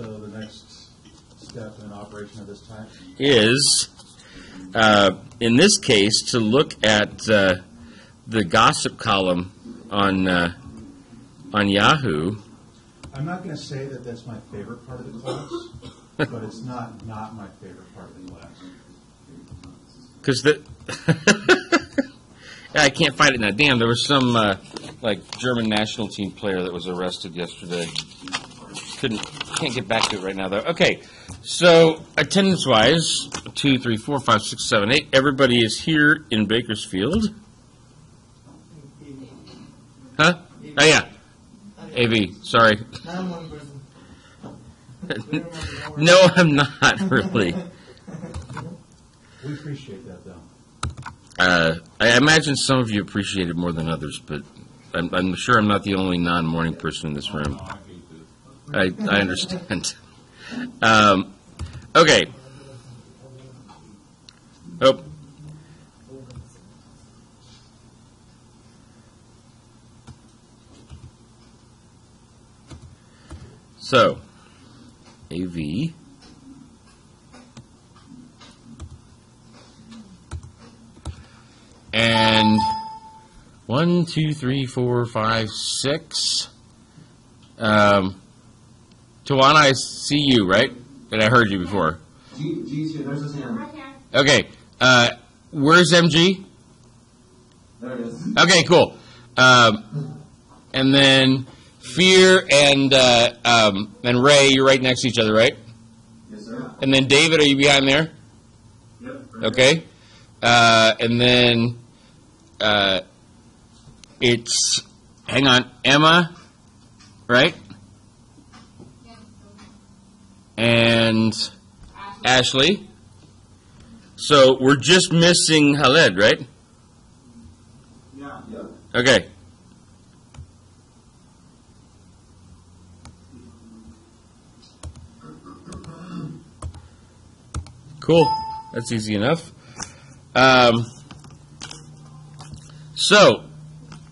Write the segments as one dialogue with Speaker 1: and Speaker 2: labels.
Speaker 1: So the next step in operation of this type?
Speaker 2: is, uh, in this case, to look at uh, the gossip column on uh, on Yahoo.
Speaker 1: I'm not going to say that that's my favorite part of the class, but it's not, not my favorite part of the class.
Speaker 2: Because the I can't find it now. Damn, there was some uh, like German national team player that was arrested yesterday. Couldn't can't get back to it right now though. Okay, so attendance wise, two, three, four, five, six, seven, eight. Everybody is here in Bakersfield. Huh? Oh yeah, AV. Sorry.
Speaker 3: I'm one person.
Speaker 2: No, I'm not really.
Speaker 1: We appreciate that, though.
Speaker 2: Uh, I imagine some of you appreciate it more than others, but I'm, I'm sure I'm not the only non-morning person in this room. I, I understand. Um, okay. Oh. So, AV. And one, two, three, four, five, six. Um, Tawana, I see you, right? And I heard you before.
Speaker 3: G, G's here, there's his hand.
Speaker 2: Okay. Uh, where's MG?
Speaker 3: There it is.
Speaker 2: Okay, cool. Um, and then Fear and uh, um, and Ray, you're right next to each other, right?
Speaker 3: Yes, sir.
Speaker 2: And then David, are you behind there?
Speaker 3: Yep.
Speaker 2: Okay. Uh, and then uh, it's hang on, Emma, right? And Ashley. So we're just missing Khaled, right?
Speaker 3: Yeah.
Speaker 2: Okay. Cool. That's easy enough. Um, so,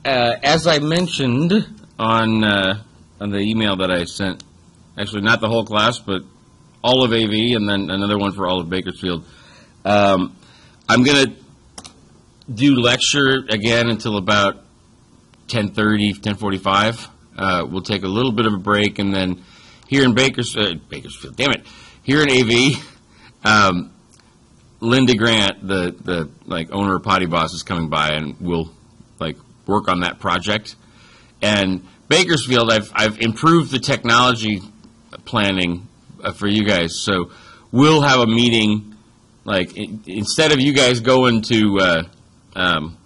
Speaker 2: uh, as I mentioned on uh, on the email that I sent, actually not the whole class, but all of AV, and then another one for all of Bakersfield. Um, I'm going to do lecture again until about 10:30, 10:45. Uh, we'll take a little bit of a break, and then here in Bakers, uh, Bakersfield, damn it, here in AV, um, Linda Grant, the the like owner of Potty Boss, is coming by, and we'll like work on that project. And Bakersfield, I've I've improved the technology planning for you guys, so we'll have a meeting. Like in, instead of you guys going to uh, um,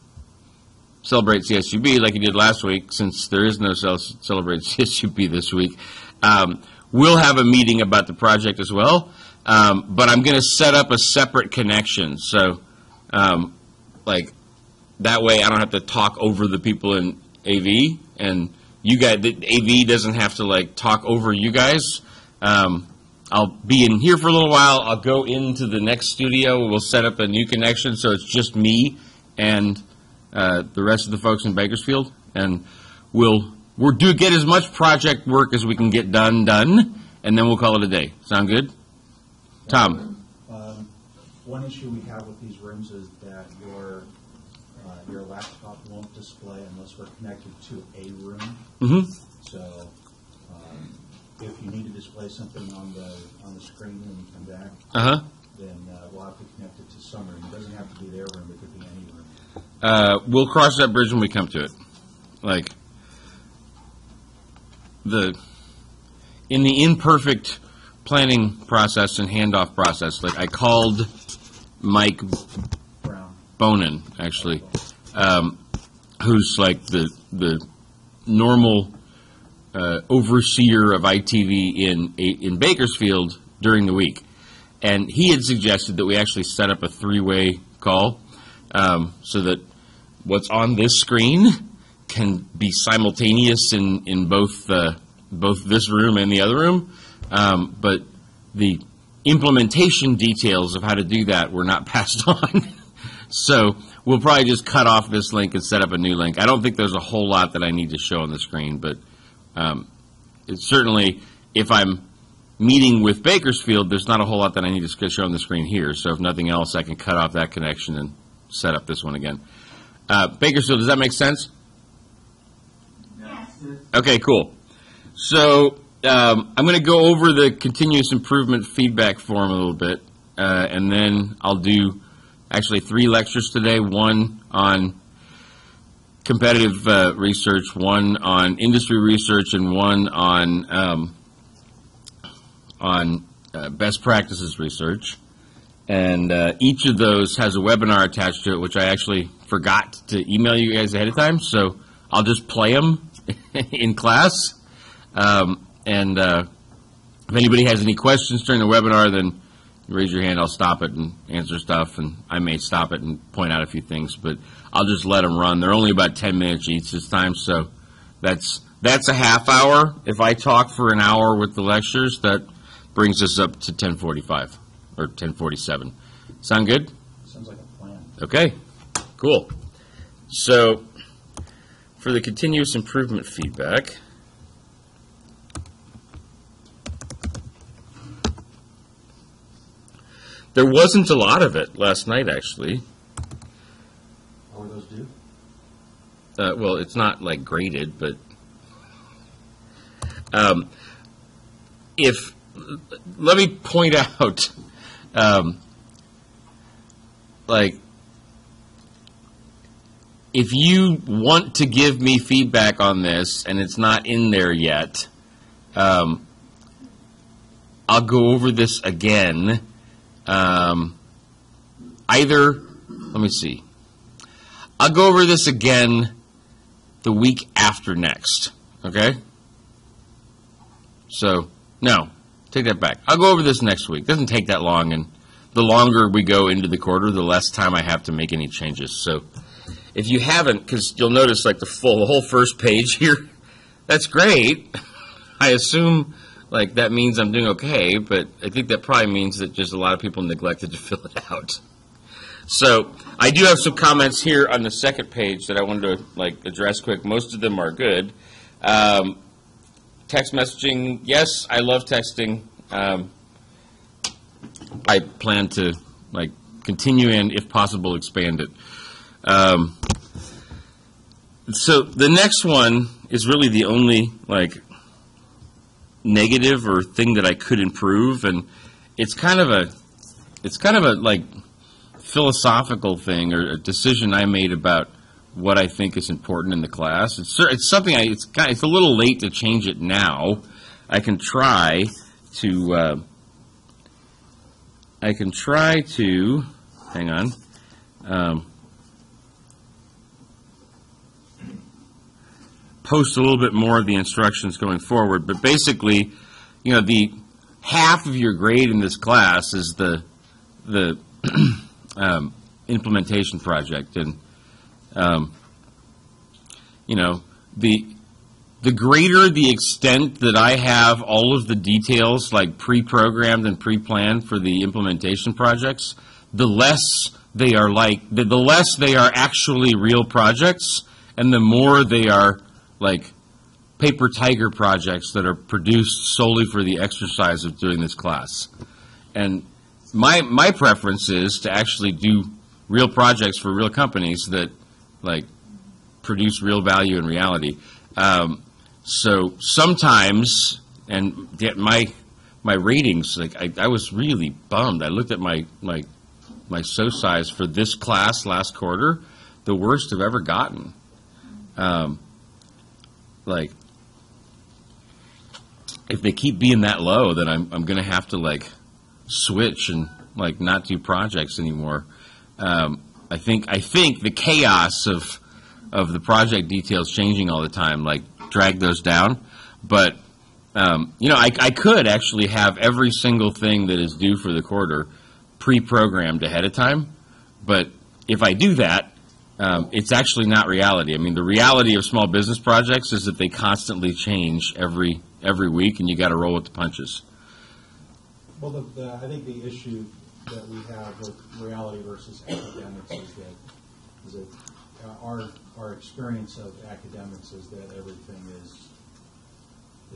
Speaker 2: celebrate CSUB like you did last week, since there is no celebrate CSUB this week, um, we'll have a meeting about the project as well. Um, but I'm going to set up a separate connection, so um, like that way I don't have to talk over the people in AV, and you guys, the AV doesn't have to like talk over you guys. Um, I'll be in here for a little while. I'll go into the next studio. We'll set up a new connection, so it's just me and uh, the rest of the folks in Bakersfield, and we'll we'll do get as much project work as we can get done done, and then we'll call it a day. Sound good? Tom.
Speaker 1: Um, One issue we have with these rooms is that your, uh, your laptop won't display unless we're connected to a room.
Speaker 2: Mm-hmm.
Speaker 1: So um, if you need to display something on the, on the screen when you come back,
Speaker 2: Uh huh.
Speaker 1: then uh, we'll have to connect it to some room. It doesn't have to be their room, it could be any room.
Speaker 2: Uh, we'll cross that bridge when we come to it. Like the in the imperfect planning process and handoff process. Like I called Mike
Speaker 1: Brown,
Speaker 2: Bonin, actually, um, who's like the the normal uh, overseer of ITV in in Bakersfield during the week, and he had suggested that we actually set up a three way call um, so that what's on this screen can be simultaneous in in both uh, both this room and the other room, um, but the implementation details of how to do that were not passed on. so we'll probably just cut off this link and set up a new link. I don't think there's a whole lot that I need to show on the screen, but um, it's certainly if I'm meeting with Bakersfield, there's not a whole lot that I need to show on the screen here. So if nothing else, I can cut off that connection and set up this one again. Uh, Bakersfield, does that make sense?
Speaker 3: Yes.
Speaker 2: Okay, cool. So um, I'm going to go over the continuous improvement feedback form a little bit, uh, and then I'll do actually three lectures today. One on competitive uh, research, one on industry research, and one on um, on uh, best practices research. And uh, each of those has a webinar attached to it, which I actually forgot to email you guys ahead of time. So I'll just play them in class. Um, and uh, if anybody has any questions during the webinar, then raise your hand. I'll stop it and answer stuff. And I may stop it and point out a few things, but I'll just let them run. They're only about 10 minutes each this time, so that's that's a half hour. If I talk for an hour with the lectures, that brings us up to 10:45 or 10:47. Sound good?
Speaker 1: Sounds like a plan.
Speaker 2: Okay, cool. So, for the continuous improvement feedback, there wasn't a lot of it last night, actually.
Speaker 1: Those due?
Speaker 2: Uh, well, it's not like graded, but um, if let me point out, um, like if you want to give me feedback on this and it's not in there yet, um, I'll go over this again. Um, either, let me see. I'll go over this again the week after next. Okay? So, no, take that back. I'll go over this next week. Doesn't take that long, and the longer we go into the quarter, the less time I have to make any changes. So, if you haven't, because you'll notice like the full, the whole first page here, that's great. I assume like that means I'm doing okay, but I think that probably means that just a lot of people neglected to fill it out. So I do have some comments here on the second page that I wanted to like address quick. Most of them are good. Um, text messaging, yes, I love texting. Um, I plan to like continue and, if possible, expand it. Um, so the next one is really the only like negative or thing that I could improve, and it's kind of a it's kind of a like philosophical thing or a decision I made about what I think is important in the class. It's it's something I it's kind it's a little late to change it now. I can try to uh, I can try to hang on. Um, post a little bit more of the instructions going forward, but basically, you know, the half of your grade in this class is the the um, implementation project, and um, you know the the greater the extent that I have all of the details like pre-programmed and pre-planned for the implementation projects, the less they are like the, the less they are actually real projects, and the more they are like paper tiger projects that are produced solely for the exercise of doing this class. And my my preference is to actually do real projects for real companies that like produce real value in reality. Um, so sometimes, and my my ratings, like I, I was really bummed. I looked at my my my SOCIs for this class last quarter, the worst I've ever gotten. Um, like if they keep being that low, then I'm I'm gonna have to like switch and like not do projects anymore. Um, I think I think the chaos of of the project details changing all the time like drag those down, but um, you know I, I could actually have every single thing that is due for the quarter pre-programmed ahead of time, but if I do that, um, it's actually not reality. I mean, the reality of small business projects is that they constantly change every every week, and you got to roll with the punches.
Speaker 1: Well, the, the, I think the issue that we have with reality versus academics is that, is that uh, our, our experience of academics is that everything is,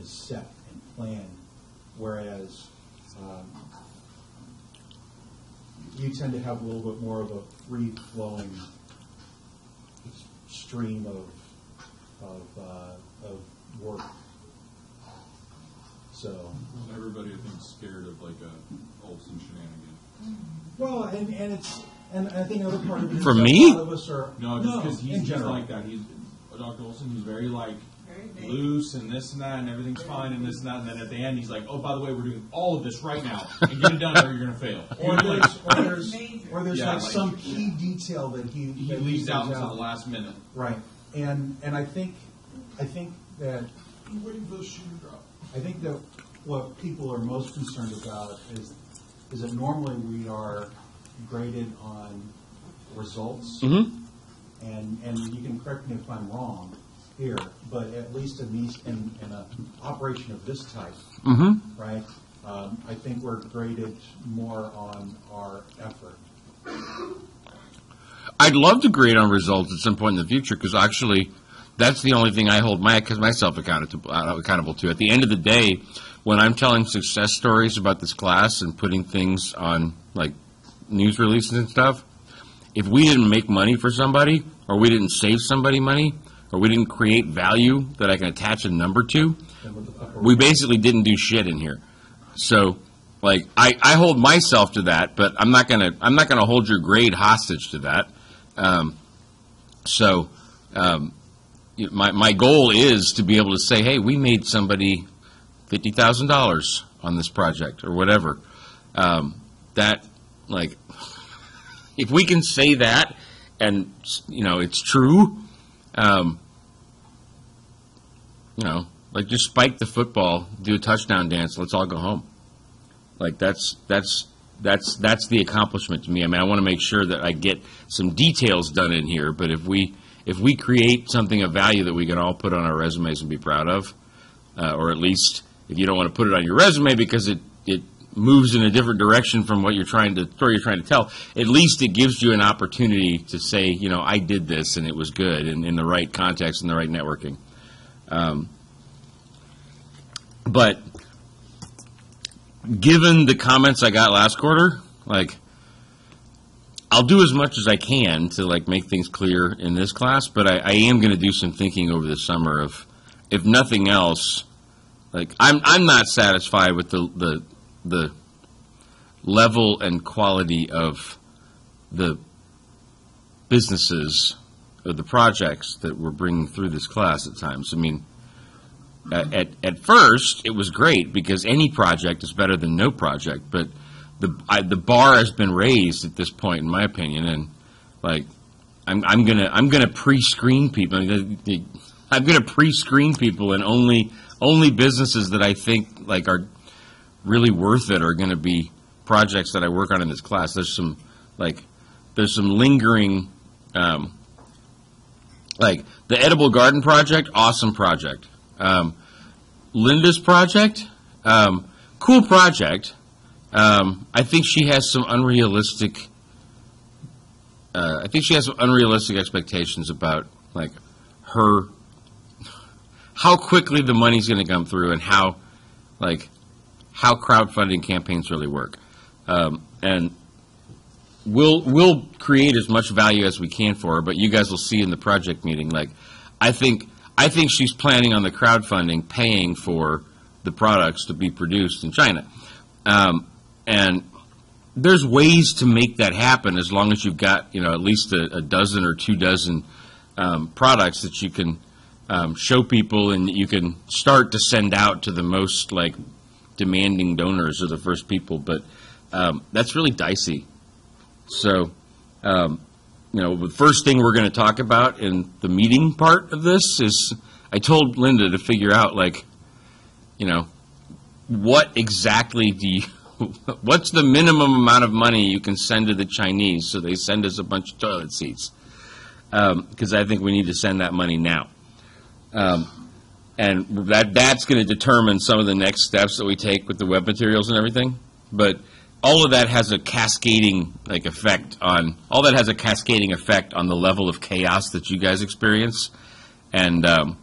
Speaker 1: is set and planned whereas um, you tend to have a little bit more of a free-flowing stream of, of, uh, of work. So,
Speaker 4: Everybody, I think, scared of like a Olson shenanigan.
Speaker 1: well, and, and it's, and I think another part of it
Speaker 2: For
Speaker 1: that
Speaker 2: me?
Speaker 1: A lot of us are.
Speaker 4: No, just because
Speaker 1: in
Speaker 4: he's, he's
Speaker 1: general.
Speaker 4: like that. He's Dr. Olson. He's very like
Speaker 3: Very
Speaker 4: loose and this and that, and everything's fine and this and that. And then at the end, he's like, "Oh, by the way, we're doing all of this right now, and get it done, or you're gonna fail."
Speaker 1: Or there's, or there's, or there's
Speaker 4: Yeah,
Speaker 1: like
Speaker 4: like-
Speaker 1: some key detail that he.
Speaker 4: he
Speaker 1: that
Speaker 4: leaves out until the last minute.
Speaker 1: Right, and, and I think, I think that,
Speaker 4: You're waiting for the shoe to drop.
Speaker 1: I think that what people are most concerned about is, is that normally we are graded on results.
Speaker 2: Mhm.
Speaker 1: And, and you can correct me if I'm wrong here, but at least in these, in, in an operation of this type,
Speaker 2: Mm-hmm.
Speaker 1: right? Um, I think we're graded more on our effort.
Speaker 2: I'd love to grade on results at some point in the future because actually, that's the only thing I hold my, myself accountable, uh, accountable to. At the end of the day, when I'm telling success stories about this class and putting things on like news releases and stuff, if we didn't make money for somebody, or we didn't save somebody money, or we didn't create value that I can attach a number to, we basically didn't do shit in here. So, like, I, I hold myself to that, but I'm not gonna I'm not gonna hold your grade hostage to that. Um, so, um, my my goal is to be able to say, hey, we made somebody fifty thousand dollars on this project or whatever. Um, that like, if we can say that, and you know it's true. Um, you know, like just spike the football, do a touchdown dance, let's all go home. Like that's that's that's that's the accomplishment to me. I mean, I want to make sure that I get some details done in here, but if we if we create something of value that we can all put on our resumes and be proud of, uh, or at least if you don't want to put it on your resume because it it moves in a different direction from what you're trying to story you're trying to tell, at least it gives you an opportunity to say, you know, I did this and it was good and in the right context and the right networking. Um, but given the comments I got last quarter, like I'll do as much as I can to like make things clear in this class, but I, I am going to do some thinking over the summer of, if nothing else, like I'm I'm not satisfied with the the the level and quality of the businesses or the projects that we're bringing through this class at times. I mean, at, at, at first, it was great because any project is better than no project, but the, I, the bar has been raised at this point, in my opinion, and like, I'm, I'm gonna, I'm gonna pre-screen people. I'm gonna pre-screen people and only, only businesses that I think like are really worth it are gonna be projects that I work on in this class. There's some, like, there's some lingering, um, like the edible garden project, awesome project. Um, Linda's project, um, cool project. Um, I think she has some unrealistic. Uh, I think she has some unrealistic expectations about like her, how quickly the money's going to come through and how, like, how crowdfunding campaigns really work, um, and we'll we'll create as much value as we can for her. But you guys will see in the project meeting, like, I think I think she's planning on the crowdfunding paying for the products to be produced in China. Um, and there's ways to make that happen as long as you've got, you know, at least a, a dozen or two dozen um, products that you can um, show people and you can start to send out to the most, like, demanding donors or the first people. But um, that's really dicey. So, um, you know, the first thing we're going to talk about in the meeting part of this is I told Linda to figure out, like, you know, what exactly do you, what's the minimum amount of money you can send to the Chinese so they send us a bunch of toilet seats? Because I think we need to send that money now. Um, and that that's going to determine some of the next steps that we take with the web materials and everything. But all of that has a cascading like effect on all that has a cascading effect on the level of chaos that you guys experience and um,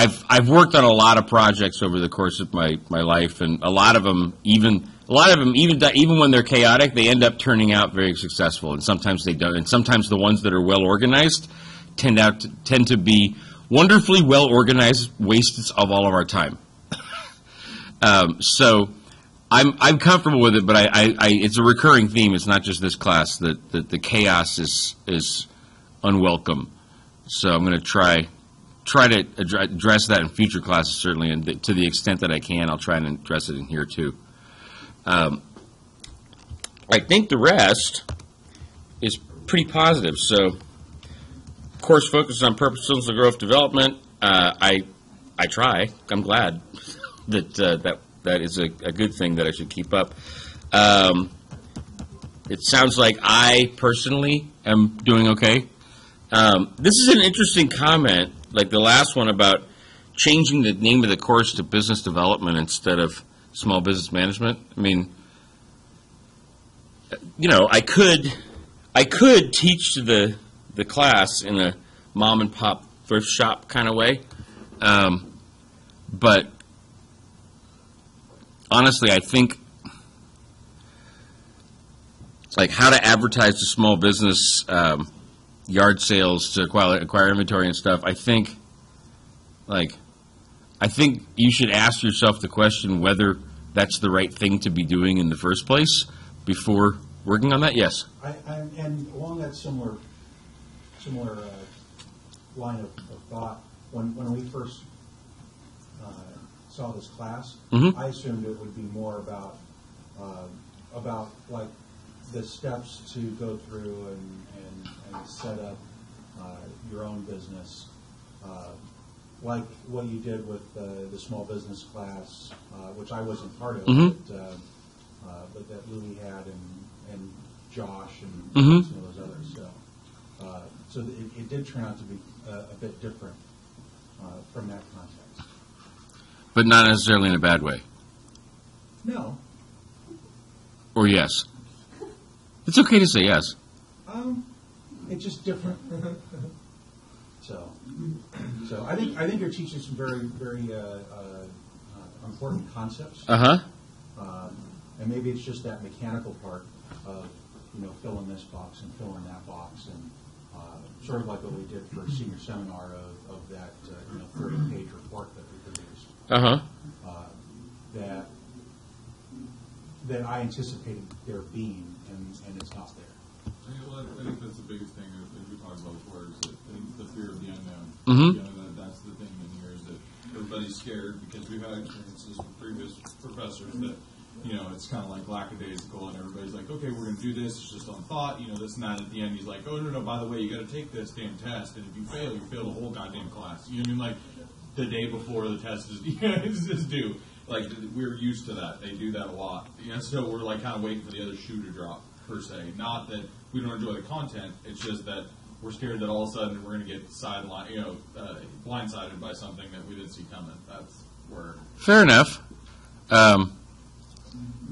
Speaker 2: I've I've worked on a lot of projects over the course of my, my life, and a lot of them even a lot of them even even when they're chaotic, they end up turning out very successful, and sometimes they don't. And sometimes the ones that are well organized tend out to, tend to be wonderfully well organized wastes of all of our time. um, so. I'm I'm comfortable with it, but I, I, I it's a recurring theme. It's not just this class that, that the chaos is is unwelcome. So I'm going to try try to address that in future classes certainly, and th- to the extent that I can, I'll try and address it in here too. Um, I think the rest is pretty positive. So, course focus on purposeful growth development. Uh, I I try. I'm glad that uh, that that is a, a good thing that I should keep up. Um, it sounds like I personally am doing okay. Um, this is an interesting comment, like the last one about changing the name of the course to business development instead of small business management. I mean, you know, I could, I could teach the the class in a mom and pop thrift shop kind of way, um, but honestly, I think it's like how to advertise to small business. Um, yard sales to acquire, acquire inventory and stuff, I think, like, I think you should ask yourself the question whether that's the right thing to be doing in the first place before working on that. Yes.
Speaker 1: I, I, and along that similar, similar uh, line of, of thought, when, when we first uh, saw this class,
Speaker 2: Mhm.
Speaker 1: I assumed it would be more about, uh, about like the steps to go through and, and, set up uh, your own business, uh, like what you did with uh, the small business class, uh, which I wasn't part of,
Speaker 2: Mhm.
Speaker 1: but, uh, uh, but that Louis had and, and Josh and
Speaker 2: Mhm.
Speaker 1: some of those others. So, uh, so it, it did turn out to be a, a bit different uh, from that context.
Speaker 2: But not necessarily in a bad way.
Speaker 1: No,
Speaker 2: Or yes. It's okay to say yes.
Speaker 1: um, it's just different. so, so I think I think you're teaching some very very uh, uh, important concepts.
Speaker 2: Uh huh.
Speaker 1: Um, And maybe it's just that mechanical part of, you know, fill in this box and fill in that box, and uh, sort of like what we did for senior seminar of, of that, uh, you know, thirty-page report that we produced,
Speaker 2: Uh huh.
Speaker 1: uh, that, that I anticipated there being, and, and it's not there.
Speaker 4: I think, well, I think that's the biggest thing, as as we talked about before, is that it's the fear of the unknown.
Speaker 2: Mhm.
Speaker 4: You know, that, that's the thing in here, is that everybody's scared, because we've had experiences with previous professors that, you know, it's kind of like lackadaisical, and everybody's like, okay, we're gonna do this, it's just on thought, you know, this and that, at the end, he's like, oh, no, no, by the way, you gotta take this damn test, and if you fail, you fail the whole goddamn class. You know what I mean, like, the day before the test is, you know, is, is due. Like, we're used to that, they do that a lot, you know, so we're like kind of waiting for the other shoe to drop, per se. Not that we don't enjoy the content, it's just that we're scared that all of a sudden we're gonna get sidelined, you know, uh, blindsided by something that we didn't see coming. That's where,
Speaker 2: Fair enough. Um,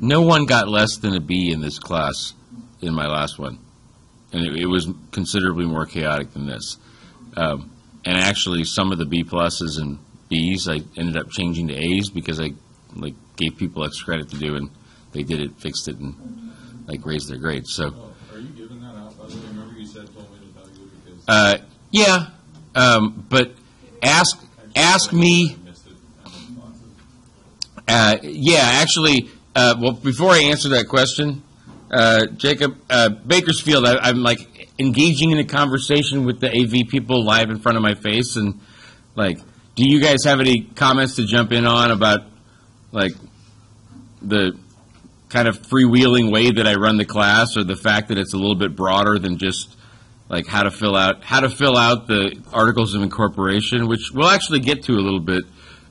Speaker 2: no one got less than a B in this class in my last one, and it, it was considerably more chaotic than this. Um, and actually, some of the B pluses and Bs I ended up changing to A's because I like gave people extra credit to do, and they did it, fixed it, and like raised their grades. So.
Speaker 4: oh, are you giving that out, by the way? Remember you said, told me to tell you because.
Speaker 2: Uh, yeah, um, but ask ask me. Uh, yeah, actually, uh, well, before I answer that question, uh, Jacob uh, Bakersfield, I, I'm like engaging in a conversation with the AV people live in front of my face, and like, do you guys have any comments to jump in on about like the kind of freewheeling way that I run the class, or the fact that it's a little bit broader than just like how to fill out how to fill out the articles of incorporation, which we'll actually get to a little bit,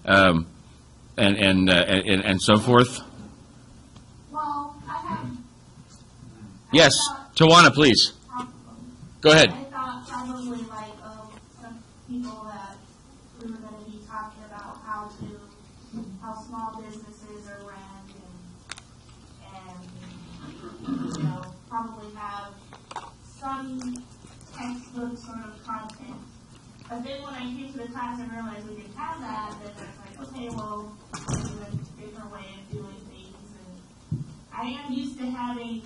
Speaker 2: um, and and, uh, and and so forth.
Speaker 3: Well, have.
Speaker 2: Yes, Tawana, please go ahead.
Speaker 3: I thought probably like of some people that we were gonna be talking about how to, how small businesses are ran and, and, you know, probably have some textbook sort of content But then when I came to the class and realized we didn't have that, then it's like, okay, well, there's a different way of doing things. And I am used to having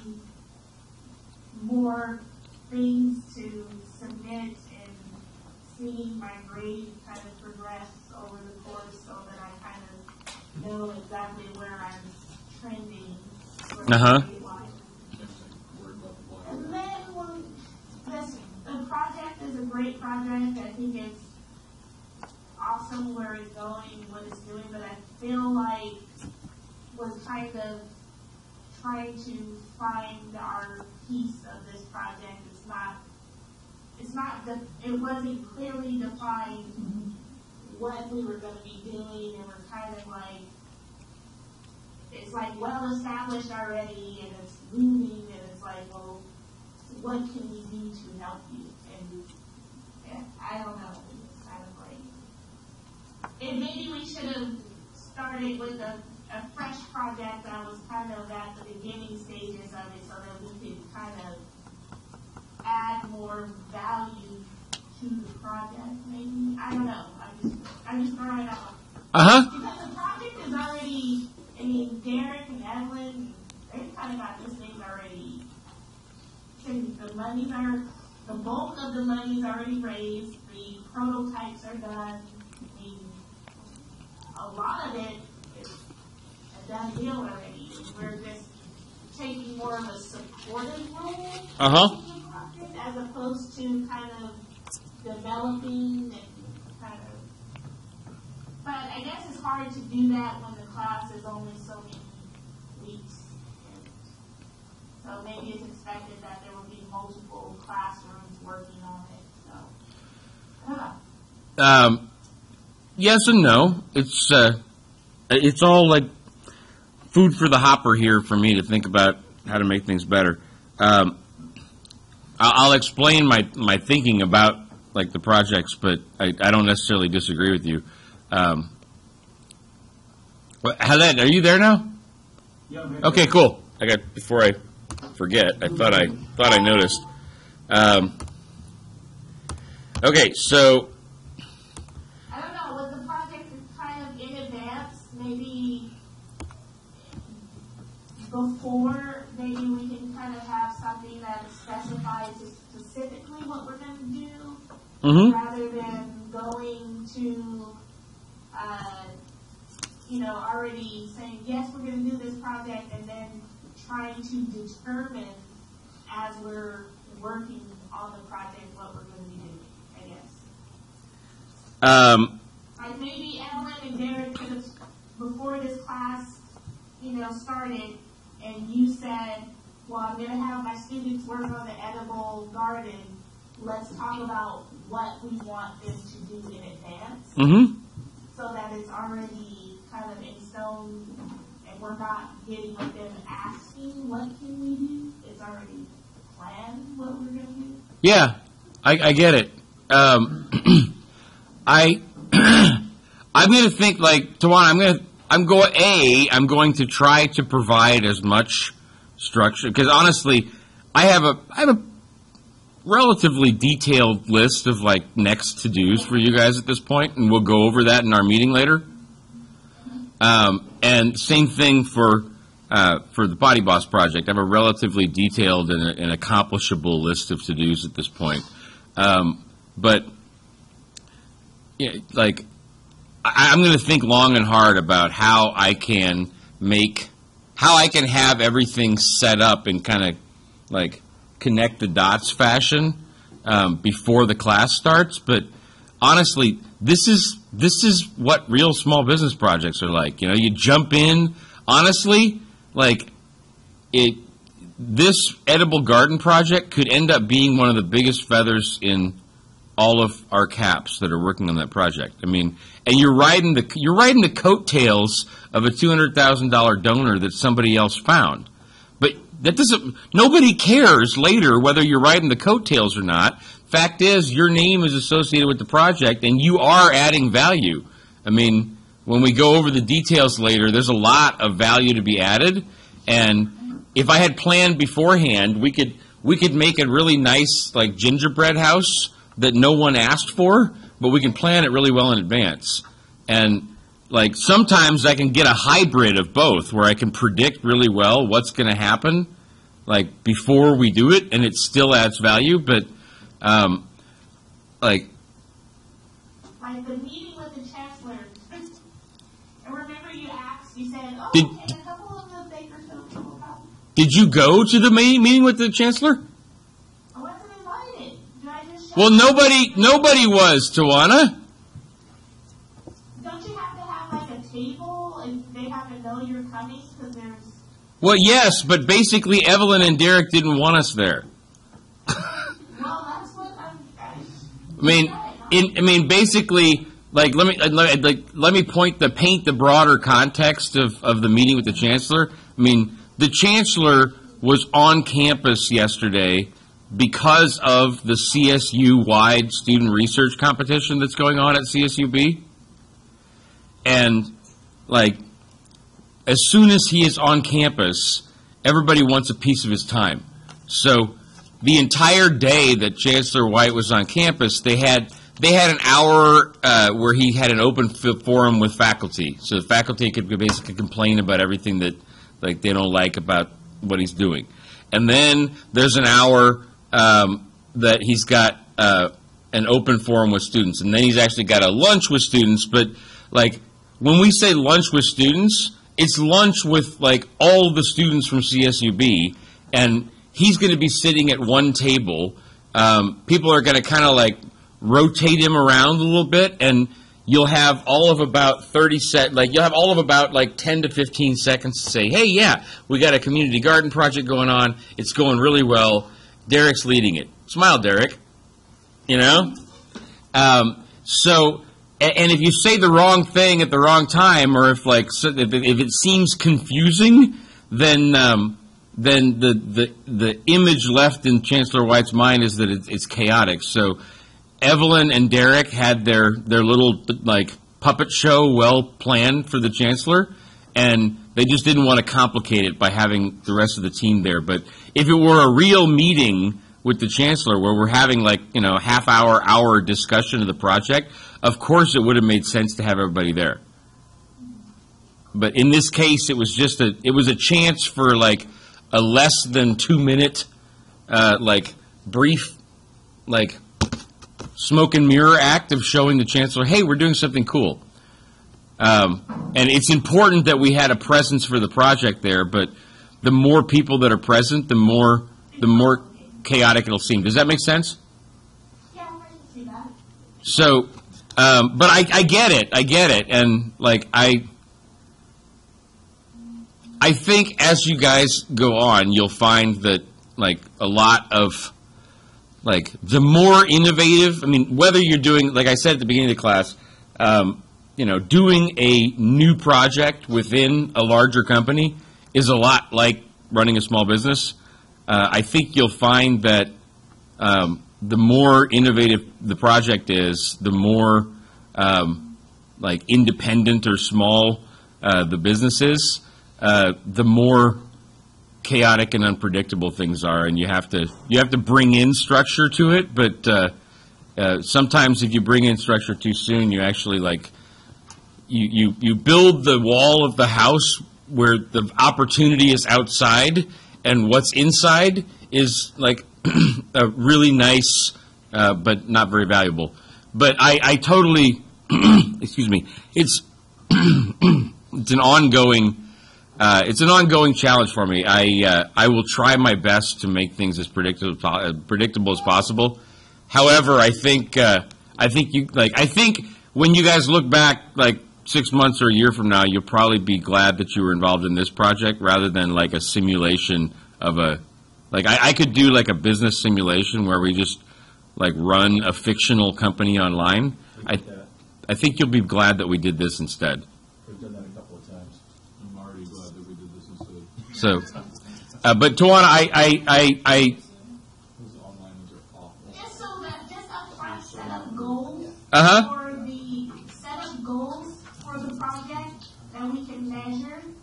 Speaker 3: more things to submit and seeing my grade kind of progress over the course so that I kind of know exactly where I'm trending. sort of
Speaker 2: Uh-huh.
Speaker 3: grade-wise.
Speaker 4: Worried about the block.
Speaker 3: And then when this, the project is a great project, I think it's awesome where it's going, what it's doing, but I feel like was kind of trying to find our piece of this project. It's not, it's not, the it wasn't clearly defined what we were gonna be doing, and we're kind of like, it's like well established already, and it's moving, and it's like, well, what can we do to help you? I don't know, kind of like, and maybe we should have started with a, a fresh project that was kind of at the beginning stages of it so that we could kind of add more value to the project, maybe, I don't know, I'm just, I'm just throwing it out.
Speaker 2: Uh huh.
Speaker 3: Because the project is already, I mean, Derek and Evelyn, they've kind of got this thing already. The monies are, the bulk of the money is already raised, the prototypes are done. Mean, a lot of it is a done deal already. We're just taking more of a supportive role
Speaker 2: Uh huh.
Speaker 3: in the project as opposed to kind of developing and kind of. But I guess it's hard to do that when the class is only so many weeks. And So maybe it's expected that there will be multiple classrooms working on it, so. I don't know.
Speaker 2: Um, yes and no. It's uh, it's all like food for the hopper here for me to think about how to make things better. Um, I'll, I'll explain my my thinking about like the projects, but I, I don't necessarily disagree with you. Um, are you there now? Okay, cool. I got before I forget. I thought I thought I noticed. Um, okay, so
Speaker 3: I don't know, was the project kind of in advance, maybe before, maybe we can kind of have something that specifies specifically what we're gonna do?
Speaker 2: mhm.
Speaker 3: rather than going to, uh, you know, already saying, yes, we're gonna do this project, and then trying to determine as we're working on the project what we're gonna be doing, I guess.
Speaker 2: Um,
Speaker 3: Like maybe Evelyn and Derek could have, before this class, you know, started, and you said, well, I'm gonna have my students work on the edible garden. Let's talk about what we want them to do in advance,
Speaker 2: mhm.
Speaker 3: so that it's already kind of in stone, and we're not getting with them asking, what can we do? It's already planned what we're gonna do.
Speaker 2: Yeah, I, I get it. Um, I I'm going to think like Tawana. I'm going to I'm going a I'm going to try to provide as much structure because honestly, I have a I have a relatively detailed list of like next to dos for you guys at this point, and we'll go over that in our meeting later. Um, and same thing for uh, for the Potty Boss project. I have a relatively detailed and, and accomplishable list of to dos at this point. Um, but yeah, like I, I'm going to think long and hard about how I can make how I can have everything set up and kind of like connect the dots fashion um, before the class starts. But honestly, this is this is what real small business projects are like. You know, you jump in. Honestly, like it. This edible garden project could end up being one of the biggest feathers in all of our caps that are working on that project. I mean, and you're riding the you're riding the coattails of a two hundred thousand dollar donor that somebody else found. But that doesn't. Nobody cares later whether you're riding the coattails or not. Fact is, your name is associated with the project, and you are adding value. I mean, when we go over the details later, there's a lot of value to be added. And if I had planned beforehand, we could we could make a really nice like gingerbread house that no one asked for, but we can plan it really well in advance. And like sometimes I can get a hybrid of both, where I can predict really well what's going to happen, like before we do it, and it still adds value. But um, like
Speaker 3: Like the meeting with the chancellor. And remember you asked, you said, oh,
Speaker 2: Did-
Speaker 3: a couple of the Bakersfield people.
Speaker 2: Did you go to the meeting with the chancellor?
Speaker 3: I wasn't invited. Did I just show
Speaker 2: Well, nobody nobody was, Tawana.
Speaker 3: Don't you have to have like a table and they have to know you're coming because there's.
Speaker 2: Well, yes, but basically Evelyn and Derek didn't want us there.
Speaker 3: Well, that's what I'm. I,
Speaker 2: I mean, in I mean, basically, like let me let like let me point the paint the broader context of of the meeting with the chancellor. I mean, the chancellor was on campus yesterday because of the CSU wide student research competition that's going on at CSUB, and like as soon as he is on campus, everybody wants a piece of his time. So the entire day that Chancellor White was on campus, they had they had an hour uh, where he had an open forum with faculty, so the faculty could basically complain about everything that like they don't like about what he's doing, and then there's an hour um, that he's got uh, an open forum with students, and then he's actually got a lunch with students. But like when we say lunch with students, it's lunch with like all the students from CSUB, and he's going to be sitting at one table. Um, people are going to kind of like rotate him around a little bit, and you'll have all of about 30 sec, like you'll have all of about like 10 to 15 seconds to say, hey, yeah, we got a community garden project going on. It's going really well. Derek's leading it. Smile, Derek. You know? Um, so, and if you say the wrong thing at the wrong time, or if like if it, seems confusing, then um, then the, the the image left in Chancellor White's mind is that it's, it's chaotic. So, Evelyn and Derek had their their little like puppet show well planned for the Chancellor, and they just didn't want to complicate it by having the rest of the team there. But if it were a real meeting with the chancellor where we're having like you know half hour hour discussion of the project of course it would have made sense to have everybody there but in this case it was just a it was a chance for like a less than two minute uh, like brief like smoke and mirror act of showing the chancellor hey we're doing something cool um, and it's important that we had a presence for the project there but the more people that are present the more the more chaotic it'll seem. Does that make sense?
Speaker 3: Yeah, I see that.
Speaker 2: So, um, but I, I get it. I get it. And like, I, I think as you guys go on, you'll find that like a lot of, like the more innovative, I mean, whether you're doing, like I said at the beginning of the class, um, you know, doing a new project within a larger company is a lot like running a small business. Uh, I think you'll find that um, the more innovative the project is, the more um, like independent or small uh, the business is, uh, the more chaotic and unpredictable things are, and you have to you have to bring in structure to it. But uh, uh, sometimes, if you bring in structure too soon, you actually like you, you you build the wall of the house where the opportunity is outside, and what's inside is like a really nice, uh, but not very valuable. But I, I totally, excuse me, it's it's an ongoing. Uh, it's an ongoing challenge for me. I uh, I will try my best to make things as predictable uh, predictable as possible. However, I think uh, I think you like I think when you guys look back like six months or a year from now, you'll probably be glad that you were involved in this project rather than like a simulation of a like I, I could do like a business simulation where we just like run a fictional company online. I. I think you'll be glad that we did this instead.
Speaker 1: We've done that a couple of times.
Speaker 4: I'm already glad that we did this instead.
Speaker 2: So, uh, but Tawana, I I I, I
Speaker 4: Those online ones are awful.
Speaker 3: Just so that, just up front, set up goals.
Speaker 2: uh huh
Speaker 3: For the, set up goals for the project that we can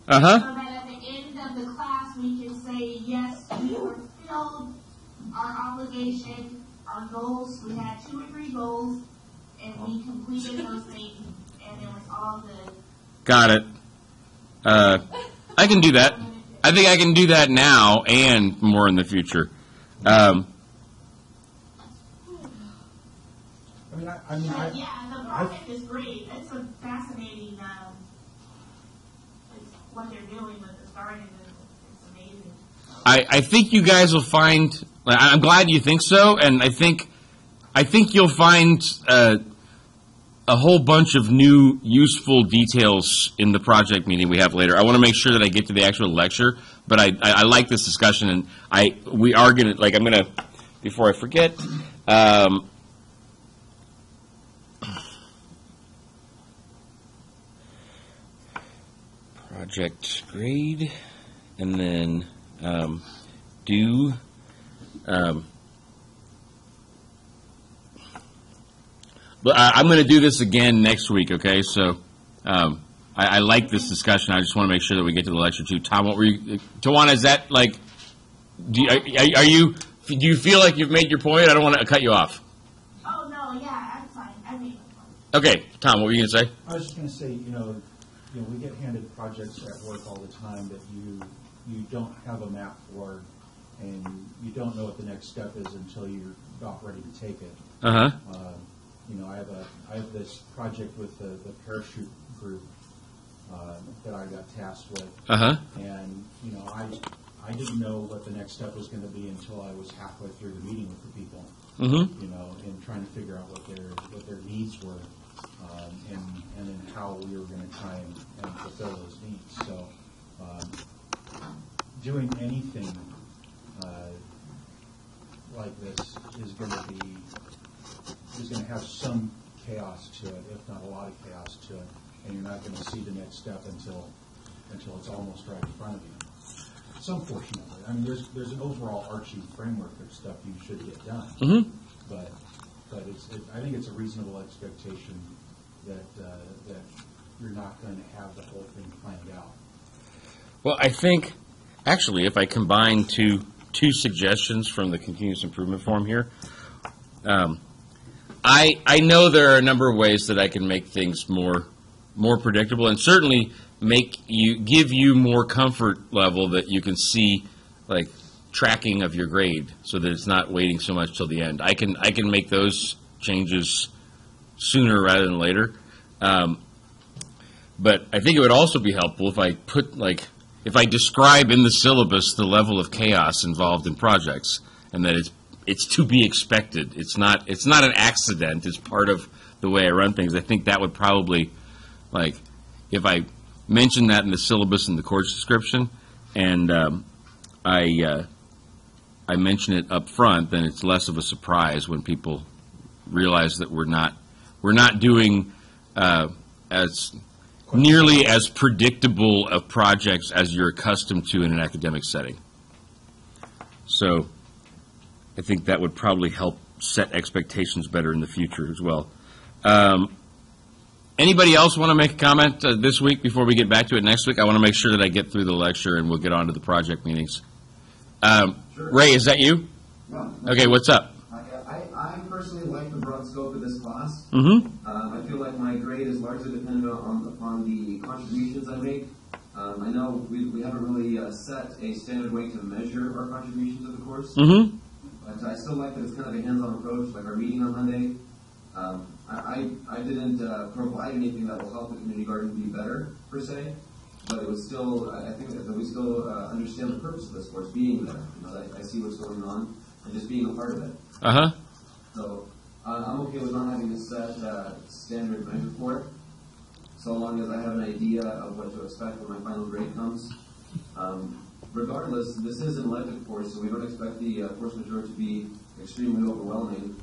Speaker 3: measure.
Speaker 2: uh
Speaker 3: So that at the end of the class, we can say, yes, we fulfilled our obligation, our goals, we had two or three goals, and we completed those things, and it was all good.
Speaker 2: Got it. Uh, I can do that. I think I can do that now and more in the future. Um,
Speaker 1: I mean, I, I mean, I,
Speaker 3: yeah, the project is great. It's a fascinating, um, it's what they're doing with the garden. It's amazing.
Speaker 2: I, I think you guys will find. I'm glad you think so, and I think I think you'll find uh, a whole bunch of new useful details in the project meeting we have later. I want to make sure that I get to the actual lecture, but I, I, I like this discussion, and I we are gonna like I'm gonna before I forget. Um, project grade, and then um, do um, but I, I'm going to do this again next week. Okay, so um, I, I like this discussion. I just want to make sure that we get to the lecture too. Tom, what were you? Tawana, is that like? Do you, are, are you? Do you feel like you've made your point? I don't want to cut you off.
Speaker 3: Oh, no, yeah, I'm fine. I made my point.
Speaker 2: Okay, Tom, what were you going to say?
Speaker 1: I was just gonna say, you know, you know, we get handed projects at work all the time that you, you don't have a map for, and you don't know what the next step is until you're about ready to take it.
Speaker 2: Uh huh.
Speaker 1: Uh, You know, I have a, I have this project with the, the parachute group, uh, that I got tasked with.
Speaker 2: Uh huh.
Speaker 1: And, you know, I, I didn't know what the next step was gonna be until I was halfway through the meeting with the people,
Speaker 2: Mm-hmm.
Speaker 1: you know, and trying to figure out what their, what their needs were, um, and, and then how we were gonna try and, and fulfill those needs. So, um, doing anything, uh, like this is gonna be, is gonna have some chaos to it, if not a lot of chaos to it, and you're not gonna see the next step until, until it's almost right in front of you. Of it, I mean, there's, there's an overall arching framework of stuff you should get done.
Speaker 2: Mm-hmm.
Speaker 1: But, but it's, it- I think it's a reasonable expectation that, uh, that you're not going to have the whole thing planned out.
Speaker 2: Well, I think, actually, if I combine two, two suggestions from the continuous improvement form here, um, I, I know there are a number of ways that I can make things more, more predictable, and certainly make you, give you more comfort level that you can see, like, tracking of your grade, so that it's not waiting so much till the end. I can, I can make those changes sooner rather than later. Um, but I think it would also be helpful if I put, like, if I describe in the syllabus the level of chaos involved in projects, and that it's, it's to be expected. It's not, it's not an accident, it's part of the way I run things. I think that would probably, like, if I mention that in the syllabus and the course description, and um, I, uh, I mention it up front, then it's less of a surprise when people realize that we're not, we're not doing uh, as nearly as predictable of projects as you're accustomed to in an academic setting. So I think that would probably help set expectations better in the future as well. Um, Anybody else want to make a comment uh, this week before we get back to it next week? I want to make sure that I get through the lecture and we'll get on to the project meetings. Um,
Speaker 5: Sure.
Speaker 2: Ray, is that you?
Speaker 5: Well,
Speaker 2: Okay, what's up?
Speaker 5: I, I, I personally like the broad scope of this class.
Speaker 2: Mm-hmm.
Speaker 5: I feel like my grade is largely dependent on, upon the contributions I make. Um, I know we, we haven't really uh, set a standard way to measure our contributions of the course,
Speaker 2: Mm-hmm.
Speaker 5: but I still like that it's kind of a hands-on approach, like our meeting on Monday. Um, I, I, I didn't uh, provide anything that will help the community garden be better, per se, but it was still, I think that we still uh, understand the purpose of this course, being there. You know, I, I see what's going on, and just being a part of it.
Speaker 2: Uh-huh.
Speaker 5: So uh, I'm okay with not having a set uh, standard measure for it, so long as I have an idea of what to expect when my final grade comes. Um, regardless, this is an elective course, so we don't expect the uh, course majority to be extremely overwhelming.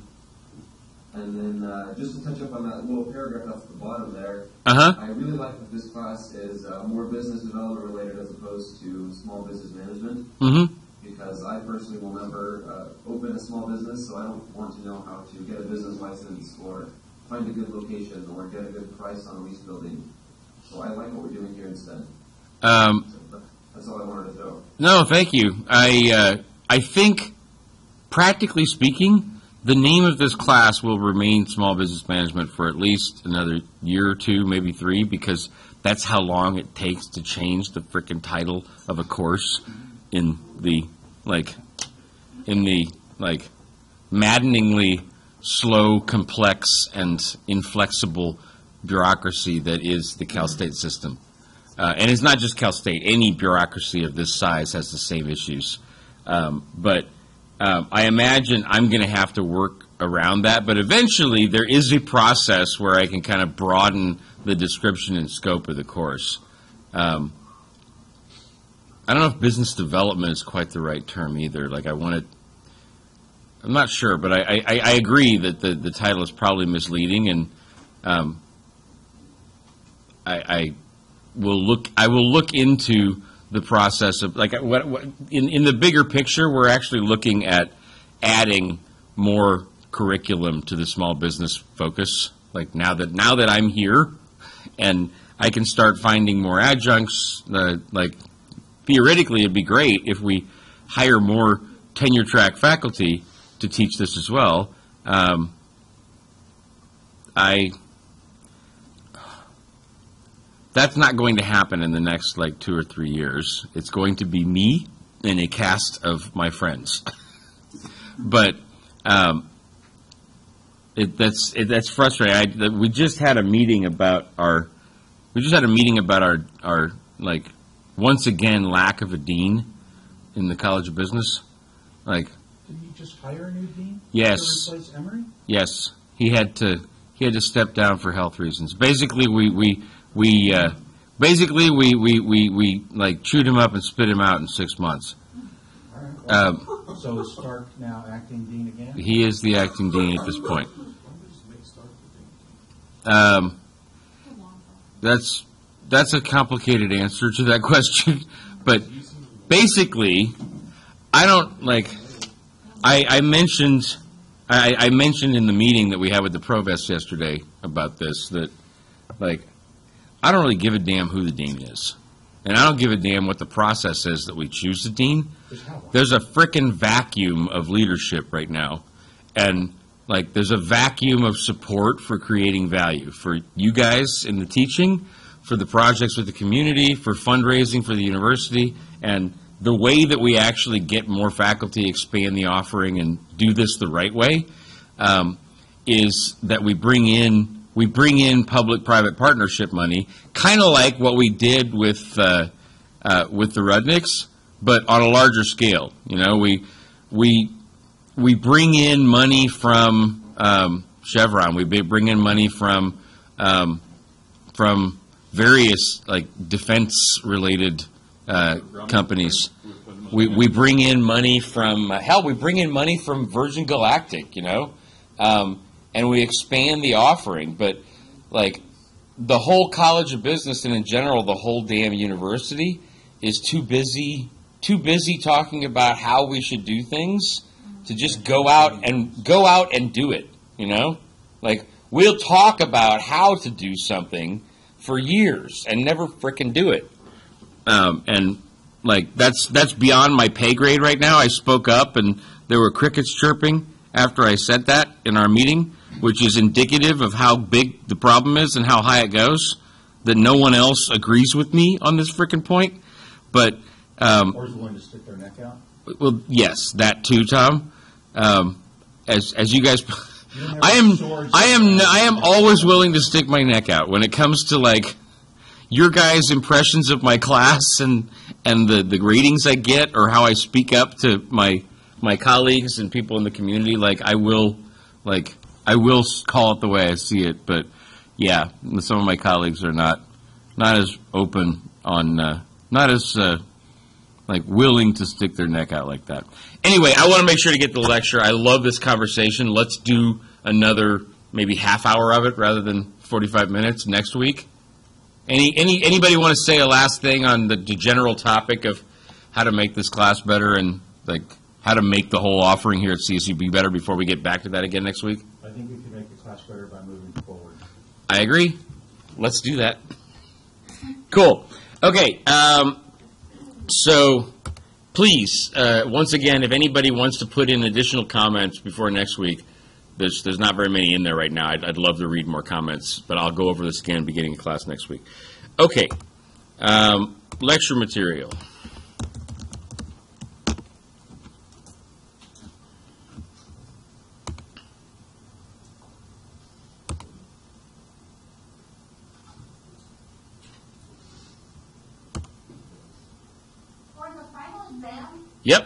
Speaker 5: And then uh, just to touch up on that little paragraph up at the bottom there,
Speaker 2: Uh-huh.
Speaker 5: I really like that this class is uh, more business development related as opposed to small business management
Speaker 2: Mm-hmm.
Speaker 5: Because I personally will never uh, open a small business, so I don't want to know how to get a business license or find a good location or get a good price on a lease building. So I like what we're doing here instead.
Speaker 2: Um,
Speaker 5: So that's all I wanted to throw.
Speaker 2: No, thank you. I, uh, I think, practically speaking, the name of this class will remain small business management for at least another year or two, maybe three, because that's how long it takes to change the frickin' title of a course in the, like, in the, like, maddeningly slow, complex, and inflexible bureaucracy that is the Cal State system. Uh, and it's not just Cal State, any bureaucracy of this size has the same issues. Um, but um, I imagine I'm going to have to work around that. But eventually, there is a process where I can kind of broaden the description and scope of the course. Um, I don't know if business development is quite the right term either. Like, I want to. I'm not sure, but I, I, I agree that the, the title is probably misleading, and um, I, I will look. I will look into the process of like what, what in in the bigger picture. We're actually looking at adding more curriculum to the small business focus. Like now that now that I'm here, and I can start finding more adjuncts. Uh, like theoretically, it'd be great if we hire more tenure track faculty to teach this as well. Um, I that's not going to happen in the next like two or three years. It's going to be me and a cast of my friends. but um, it, that's it, that's frustrating. I, we just had a meeting about our we just had a meeting about our our like once again lack of a dean in the College of Business. Like
Speaker 1: Did you just hire a new dean?
Speaker 2: Yes.
Speaker 1: To replace Emery?
Speaker 2: Yes, he had to, he had to step down for health reasons. Basically, we, we, we, uh, basically, we, we, we, we, like, chewed him up and spit him out in six months.
Speaker 1: All right.
Speaker 2: Um,
Speaker 1: So is Stark now acting dean again?
Speaker 2: he is the acting dean at this point. Um, that's, that's a complicated answer to that question, but basically, I don't, like, I, I mentioned, I, I mentioned in the meeting that we had with the provost yesterday about this, that, like, I don't really give a damn who the dean is. And I don't give a damn what the process is that we choose the dean. There's a frickin' vacuum of leadership right now. And, like, there's a vacuum of support for creating value for you guys in the teaching, for the projects with the community, for fundraising for the university, and the way that we actually get more faculty, expand the offering, and do this the right way um, is that we bring in we bring in public-private partnership money, kind of like what we did with uh, uh, with the Rudnicks, but on a larger scale. You know, we we we bring in money from um, Chevron. We bring in money from um, from various like defense-related uh, companies. We, we bring in money from uh, hell. We bring in money from Virgin Galactic, you know, um, and we expand the offering. But like the whole College of Business and in general, the whole damn university is too busy too busy talking about how we should do things to just go out and go out and do it. You know, like we'll talk about how to do something for years and never frickin' do it. Um, and like that's that's beyond my pay grade right now. I spoke up and there were crickets chirping after I said that in our meeting, which is indicative of how big the problem is and how high it goes. That no one else agrees with me on this frickin' point. But um,
Speaker 1: Or is willing to stick their neck out?
Speaker 2: well, yes, that too, Tom. Um, as as you guys,
Speaker 1: You don't have
Speaker 2: I am I am I am always willing to stick my neck out when it comes to like your guys' impressions of my class and and the the ratings I get or how I speak up to my my colleagues and people in the community. Like I will like I will call it the way I see it. But yeah, some of my colleagues are not not as open on uh, not as uh, like willing to stick their neck out like that. Anyway, I want to make sure to get the lecture. I love this conversation. Let's do another maybe half hour of it rather than 45 minutes next week. Any any anybody want to say a last thing on the, the general topic of how to make this class better and like how to make the whole offering here at CSUB better before we get back to that again next week?
Speaker 1: I think we can make the class better by moving forward.
Speaker 2: I agree. Let's do that. Cool. Okay. Um, so, please, uh, once again, if anybody wants to put in additional comments before next week, there's, there's not very many in there right now. I'd, I'd love to read more comments, but I'll go over this again beginning class next week. Okay, um, lecture material.
Speaker 3: For the final exam,
Speaker 2: Yep,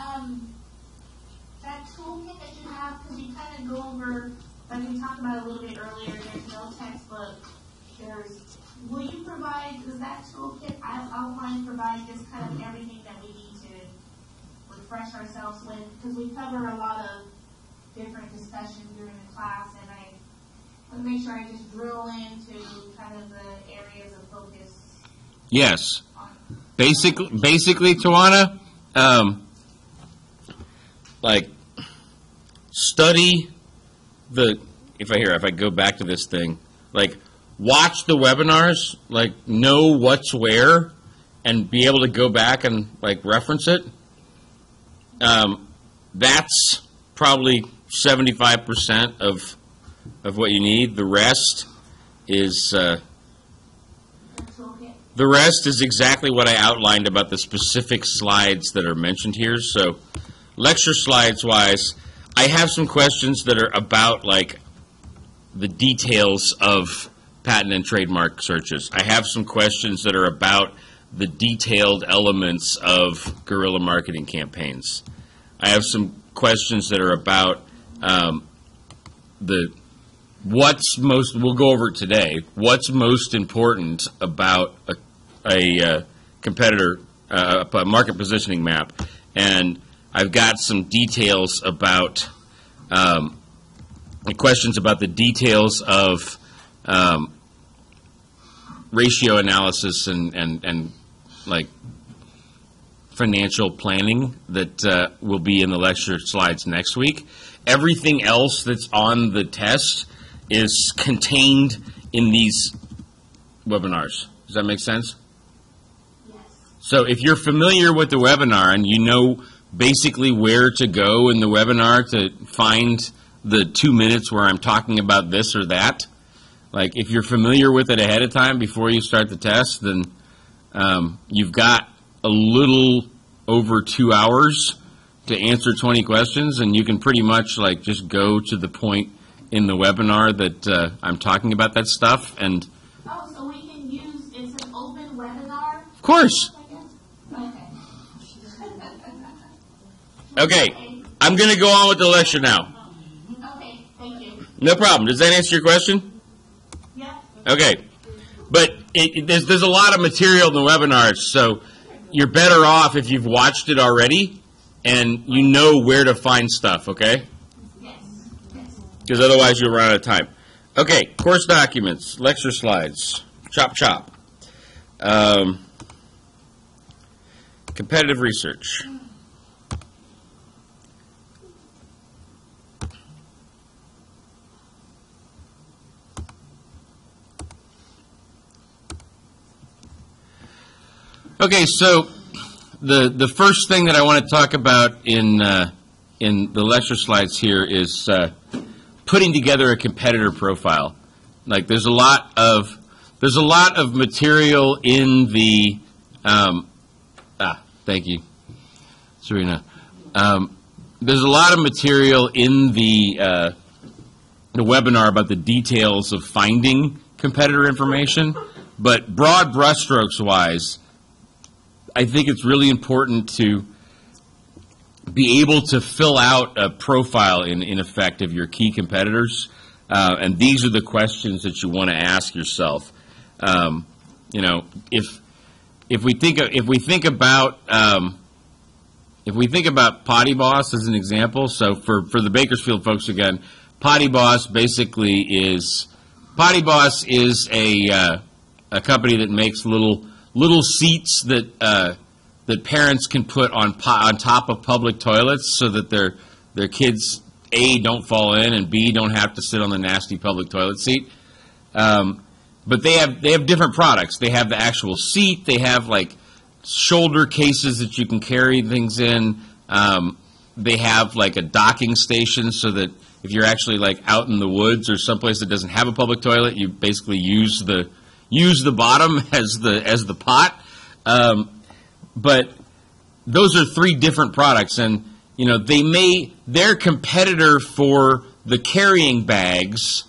Speaker 3: um, that toolkit that you have, because you kind of go over, like we talked about a little bit earlier, there's no textbook. There's, will you provide, does that toolkit out- outline provide just kind of everything that we need to refresh ourselves with? Because we cover a lot of different discussion during the class, and I want to make sure I just drill into kind of the areas of focus
Speaker 2: yes. Basically, basically, Tawana, um, like study the. If I hear, if I go back to this thing, like watch the webinars, like know what's where, and be able to go back and like reference it. Um, that's probably seventy-five percent of of what you need. The rest is. Uh.
Speaker 3: The
Speaker 2: rest is exactly what I outlined about the specific slides that are mentioned here. So, lecture slides wise, I have some questions that are about like the details of patent and trademark searches. I have some questions that are about the detailed elements of guerrilla marketing campaigns. I have some questions that are about um, the what's most we'll go over today what's most important about a, a uh, competitor uh, a market positioning map and i've got some details about um, questions about the details of um, ratio analysis and, and, and like financial planning that uh, will be in the lecture slides next week everything else that's on the test is contained in these webinars. Does that make sense? So if you're familiar with the webinar and you know basically where to go in the webinar to find the two minutes where I'm talking about this or that, like if you're familiar with it ahead of time before you start the test, then um, you've got a little over two hours to answer 20 questions, and you can pretty much like just go to the point in the webinar that uh, I'm talking about that stuff. And
Speaker 3: Oh, so we can use, it's an open webinar?
Speaker 2: of course,
Speaker 3: okay,
Speaker 2: I'm going to go on with the lecture now.
Speaker 3: Okay, thank you.
Speaker 2: No problem. Does that answer your question?
Speaker 3: Yep.
Speaker 2: Okay. But it, it, there's, there's a lot of material in the webinars, so you're better off if you've watched it already and you know where to find stuff, okay?
Speaker 3: Yes, yes.
Speaker 2: Because otherwise you'll run out of time. Okay, course documents, lecture slides, chop chop. Um, competitive research. Okay, so the the first thing that I want to talk about in uh, in the lecture slides here is uh, putting together a competitor profile. Like there's a lot of there's a lot of material in the um, ah thank you, Serena. Um, there's a lot of material in the uh, the webinar about the details of finding competitor information, but broad brushstrokes wise, I think it's really important to be able to fill out a profile in, in effect of your key competitors. Uh, and these are the questions that you want to ask yourself. Um, you know, if if we think if we think about um, if we think about Potty Boss as an example, so for, for the Bakersfield folks again, Potty Boss basically is Potty Boss is a uh, a company that makes little little seats that uh, that parents can put on po- on top of public toilets so that their their kids a don't fall in and b don't have to sit on the nasty public toilet seat. Um, but they have they have different products. They have the actual seat. They have like shoulder cases that you can carry things in. Um, they have like a docking station so that if you're actually like out in the woods or someplace that doesn't have a public toilet, you basically use the use the bottom as the as the pot. Um, but those are three different products, and you know they may their competitor for the carrying bags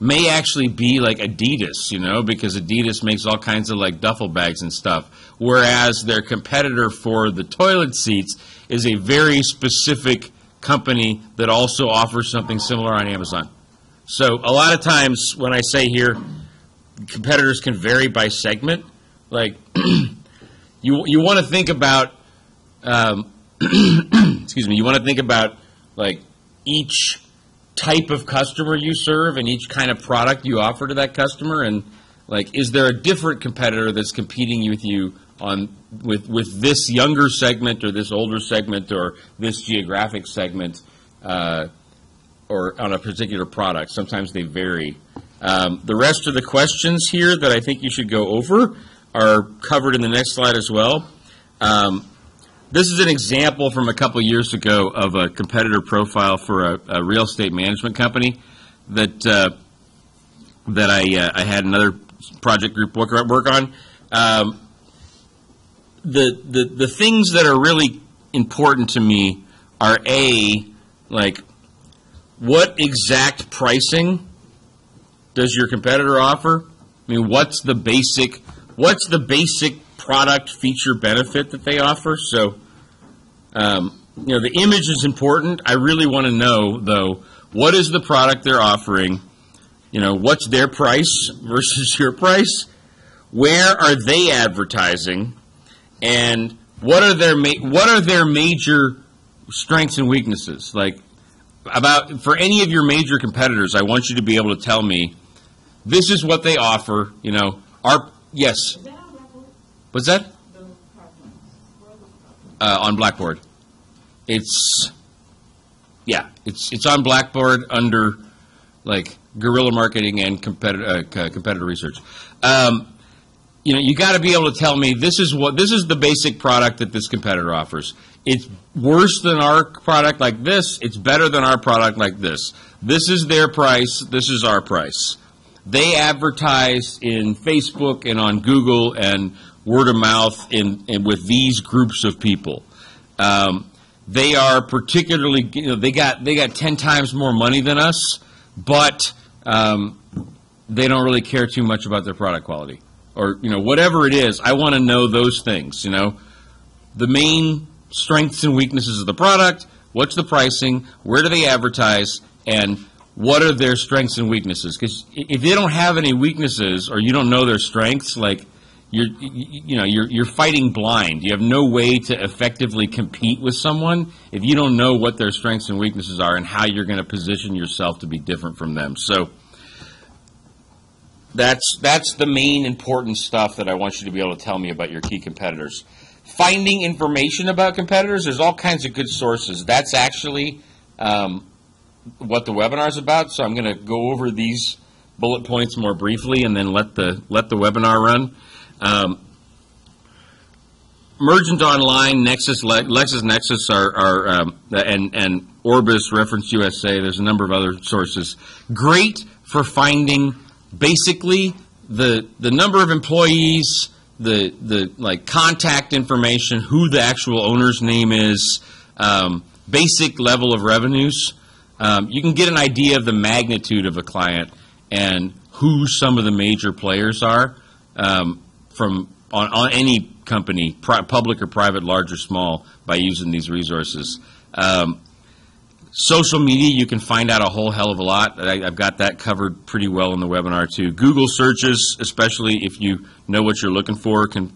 Speaker 2: may actually be like Adidas, you know, because Adidas makes all kinds of like duffel bags and stuff. Whereas their competitor for the toilet seats is a very specific company that also offers something similar on Amazon. So a lot of times when I say here, competitors can vary by segment. Like you, you want to think about, um, excuse me, you want to think about like each type of customer you serve and each kind of product you offer to that customer and like is there a different competitor that's competing with you on with with this younger segment or this older segment or this geographic segment uh, or on a particular product sometimes they vary um, the rest of the questions here that i think you should go over are covered in the next slide as well um, this is an example from a couple years ago of a competitor profile for a, a real estate management company that uh, that I, uh, I had another project group work, work on. Um, the, the the things that are really important to me are a like what exact pricing does your competitor offer? I mean, what's the basic what's the basic product feature benefit that they offer? So, um, you know, the image is important. I really want to know though, what is the product they're offering? You know, what's their price versus your price? Where are they advertising? And what are their what are their major strengths and weaknesses? Like about for any of your major competitors, I want you to be able to tell me this is what they offer. You know, our yes. What's that? Uh, on Blackboard. It's yeah, it's it's on Blackboard under like guerrilla marketing and competitor uh, c- competitor research. Um, you know, you got to be able to tell me this is what this is the basic product that this competitor offers. It's worse than our product like this. It's better than our product like this. This is their price. This is our price. They advertise in Facebook and on Google and word of mouth in, in with these groups of people. Um, they are particularly, you know, they got they got ten times more money than us, but um, they don't really care too much about their product quality or you know whatever it is. I want to know those things. You know, the main strengths and weaknesses of the product. What's the pricing? Where do they advertise? And what are their strengths and weaknesses? Because if they don't have any weaknesses or you don't know their strengths, like you're you know you're you're fighting blind. You have no way to effectively compete with someone if you don't know what their strengths and weaknesses are and how you're going to position yourself to be different from them. So that's that's the main important stuff that I want you to be able to tell me about your key competitors. Finding information about competitors, there's all kinds of good sources. That's actually um, what the webinar is about. So I'm going to go over these bullet points more briefly, and then let the let the webinar run. Um, Mergent Online, Nexus, Le- LexisNexis are, are um, and and Orbis, Reference USA. There's a number of other sources. Great for finding basically the the number of employees, the the like contact information, who the actual owner's name is, um, basic level of revenues. Um, you can get an idea of the magnitude of a client and who some of the major players are um, from on, on any company, pri- public or private, large or small, by using these resources. Um, social media, you can find out a whole hell of a lot. I, I've got that covered pretty well in the webinar too. Google searches, especially if you know what you're looking for, can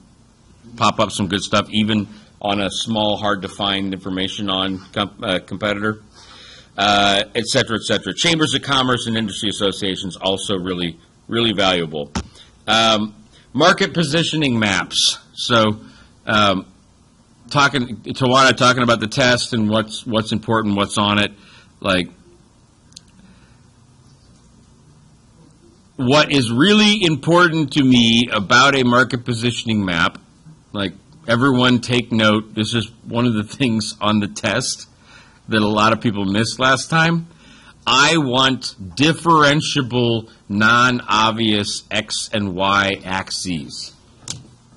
Speaker 2: pop up some good stuff, even on a small, hard to find information on com- uh, competitor uh, et cetera, et cetera. Chambers of commerce and industry associations also really, really valuable. Um, market positioning maps. So, um, talking Tawana talking about the test and what's what's important, what's on it. Like, what is really important to me about a market positioning map, like everyone take note. This is one of the things on the test that a lot of people missed last time. I want differentiable, non-obvious X and Y axes.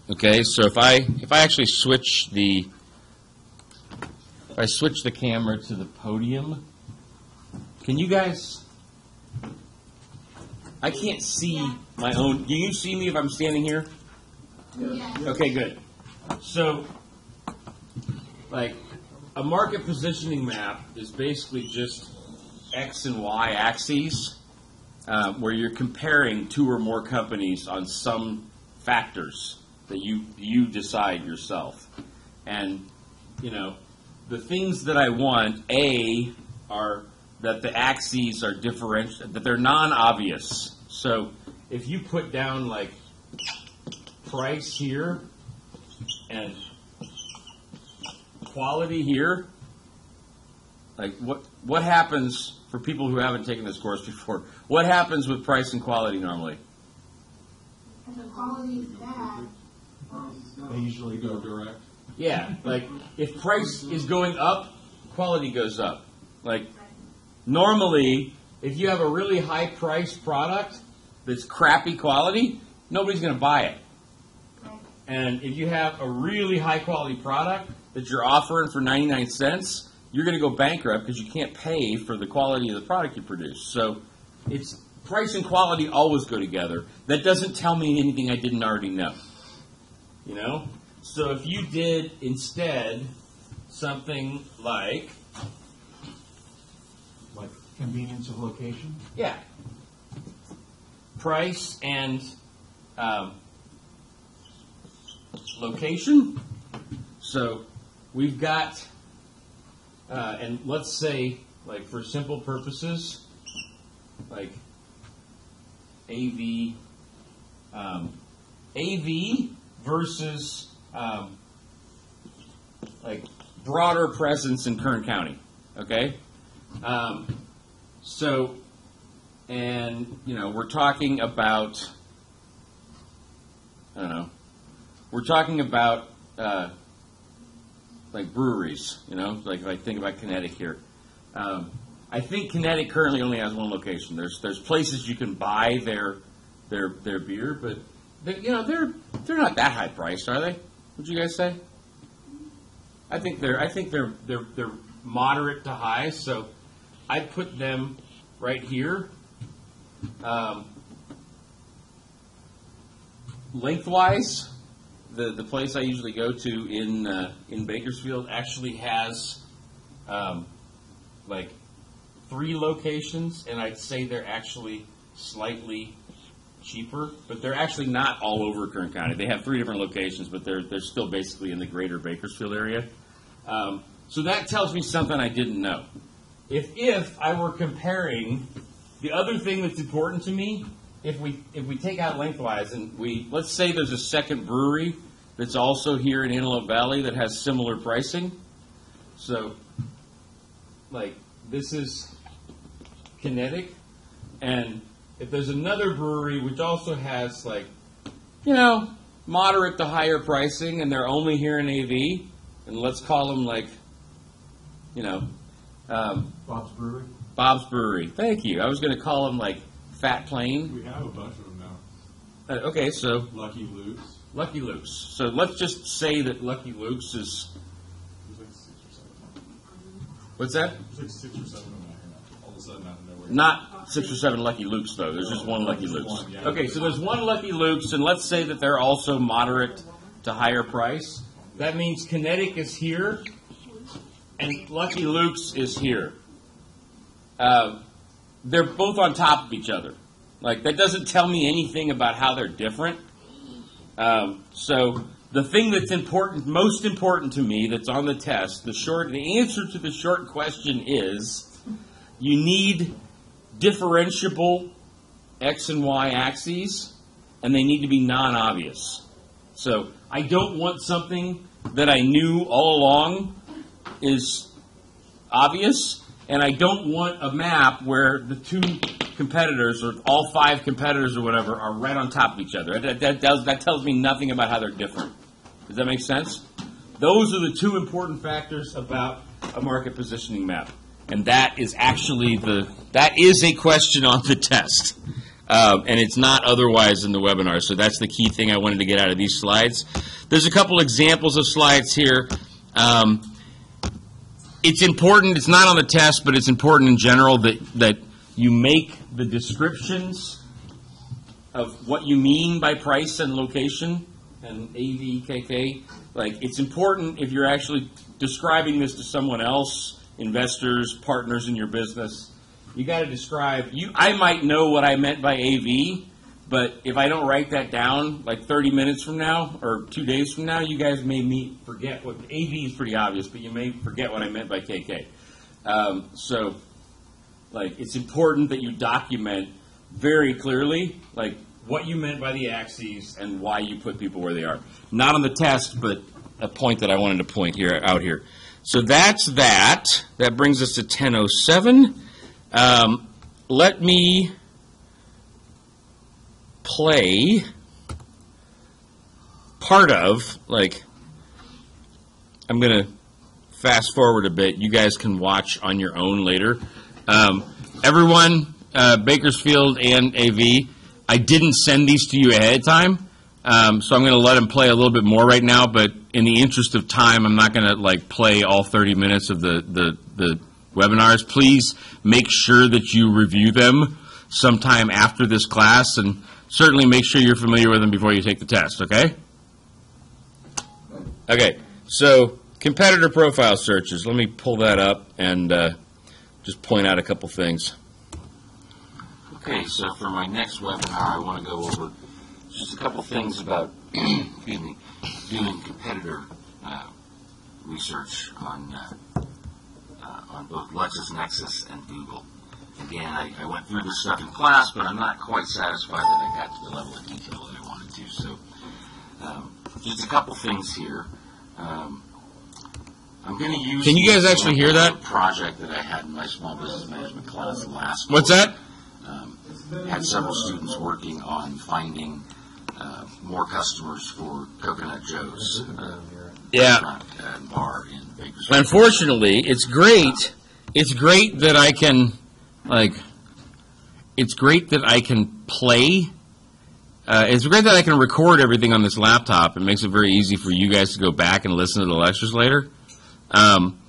Speaker 2: Okay, so if I, if I actually switch the, if I switch the camera to the podium, can you guys, I can't see my own, do you see me if I'm standing here? Okay, good. So, like, a market positioning map is basically just X and Y axes, uh, where you're comparing two or more companies on some factors that you you decide yourself. And you know, the things that I want a are that the axes are different, that they're non-obvious. So if you put down like price here and quality here, like what what happens for people who haven't taken this course before? What happens with price and quality normally?
Speaker 3: If the quality is bad,
Speaker 1: They usually
Speaker 4: go
Speaker 1: go
Speaker 4: direct.
Speaker 2: Yeah, like if price is going up, quality goes up. Like normally, if you have a really high priced product that's crappy quality, nobody's going to buy it. And if you have a really high quality product that you're offering for 99 cents, you're going to go bankrupt because you can't pay for the quality of the product you produce. So it's price and quality always go together. That doesn't tell me anything I didn't already know. You know? So if you did instead something like,
Speaker 1: like convenience of location.
Speaker 2: yeah, price and um, location. So we've got, uh, and let's say, like for simple purposes, like AV, um, AV versus um, like broader presence in Kern County. Okay, um, so and you know we're talking about I don't know we're talking about uh, like breweries you know? Like if I think about Kinetic here. Um, I think Kinetic currently only has one location. There's there's places you can buy their their their beer but they, you know they're they're not that high priced are they? Would you guys say? I think they're I think they're they're they're moderate to high so I put them right here. Um, Lengthwise, the, the place I usually go to in uh, in Bakersfield actually has um, like three locations, and I'd say they're actually slightly cheaper, but they're actually not all over Kern County. They have three different locations, but they're they're still basically in the greater Bakersfield area. Um, so that tells me something I didn't know. If if I were comparing the other thing that's important to me, if we if we take out Lengthwise and we let's say there's a second brewery that's also here in Antelope Valley that has similar pricing. So, like this is Kinetic, and if there's another brewery which also has like, you know, moderate to higher pricing, and they're only here in AV, and let's call them like, you know, um,
Speaker 1: Bob's Brewery.
Speaker 2: Bob's Brewery. Thank you. I was going to call them like Fat Plain.
Speaker 4: We have a bunch of them now.
Speaker 2: Uh, okay, so
Speaker 4: Lucky Luke's.
Speaker 2: Lucky Luke's. So let's just say that Lucky Luke's is
Speaker 4: like six or seven.
Speaker 2: what's that?
Speaker 4: Like six or seven of them out here now. All of a sudden, out of nowhere.
Speaker 2: Not six or seven Lucky Luke's though. There's just one Lucky Luke's. Okay, so there's one Lucky Luke's, and let's say that they're also moderate to higher price. That means Kinetic is here, and Lucky Luke's is here. Uh, they're both on top of each other. Like that doesn't tell me anything about how they're different. Um, so the thing that's important, most important to me, that's on the test, the short, the answer to the short question is, you need differentiable x and y axes, and they need to be non-obvious. So I don't want something that I knew all along is obvious, and I don't want a map where the two competitors or all five competitors or whatever are right on top of each other. That, that, that tells me nothing about how they're different. Does that make sense? Those are the two important factors about a market positioning map.
Speaker 6: And that is actually the, that is a question on the test. Um, and it's not otherwise in the webinar. So that's the key thing I wanted to get out of these slides. There's a couple examples of slides here. Um, it's important, it's not on the test, but it's important in general that, that you make the descriptions of what you mean by price and location and AV, KK. Like, it's important if you're actually describing this to someone else, investors, partners in your business, you got to describe, you, I might know what I meant by AV, but if I don't write that down, like 30 minutes from now or two days from now, you guys may meet, forget what, AV is pretty obvious, but you may forget what I meant by KK. Um, so, like, it's important that you document very clearly, like, what you meant by the axes and why you put people where they are. Not on the test, but a point that I wanted to point here, out here. So that's that. That brings us to 1007. Um, let me play part of, like, I'm going to fast forward a bit. You guys can watch on your own later. Um, everyone, uh, Bakersfield and AV, I didn't send these to you ahead of time. Um, so I'm going to let them play a little bit more right now, but in the interest of time, I'm not going to like play all 30 minutes of the, the, the webinars. Please make sure that you review them sometime after this class and certainly make sure you're familiar with them before you take the test, okay? Okay, so competitor profile searches. Let me pull that up and uh, just point out a couple things. Okay, so for my next webinar, I want to go over just a couple things about, me, doing competitor uh, research on uh, uh, on both LexisNexis and Google. Again, I, I went through this stuff in class, but I'm not quite satisfied that I got to the level of detail that I wanted to. So, um, just a couple things here. Um, I'm going to use.
Speaker 2: Can you guys actually hear that?
Speaker 6: project that I had in my small business management class last?
Speaker 2: What's
Speaker 6: quarter.
Speaker 2: that?
Speaker 6: Um, had several students working on finding uh, more customers for Coconut Joe's uh,
Speaker 2: Yeah.
Speaker 6: and bar in Bakersfield.
Speaker 2: Unfortunately, it's great. It's great that I can, like, it's great that I can play. Uh, it's great that I can record everything on this laptop. It makes it very easy for you guys to go back and listen to the lectures later. Um,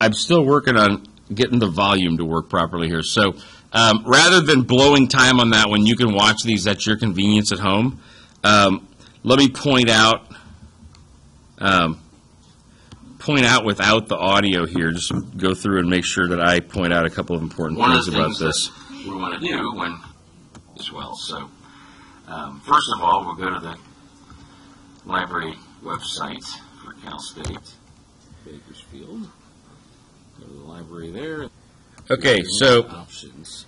Speaker 2: I'm still working on getting the volume to work properly here. So um, rather than blowing time on that one, you can watch these at your convenience at home. Um, let me point out. Um, point out without the audio here. Just go through and make sure that I point out a couple of important
Speaker 6: One of
Speaker 2: things
Speaker 6: the
Speaker 2: about
Speaker 6: things
Speaker 2: this.
Speaker 6: we want to do when, as well, so, um, first of all, we'll go to the library website for Cal State Bakersfield. Go to the library there.
Speaker 2: Okay, so
Speaker 6: Options.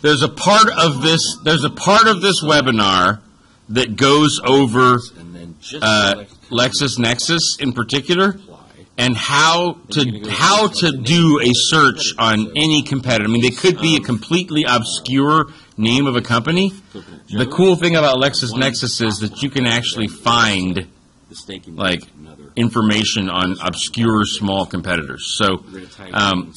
Speaker 2: there's a part of this. There's a part of this webinar that goes over uh, LexisNexis in particular and how to how to do a search on any competitor. I mean, they could be a completely obscure name of a company. The cool thing about LexisNexis is that you can actually find like,
Speaker 6: another.
Speaker 2: information on obscure small competitors. So
Speaker 6: We're gonna type
Speaker 2: um,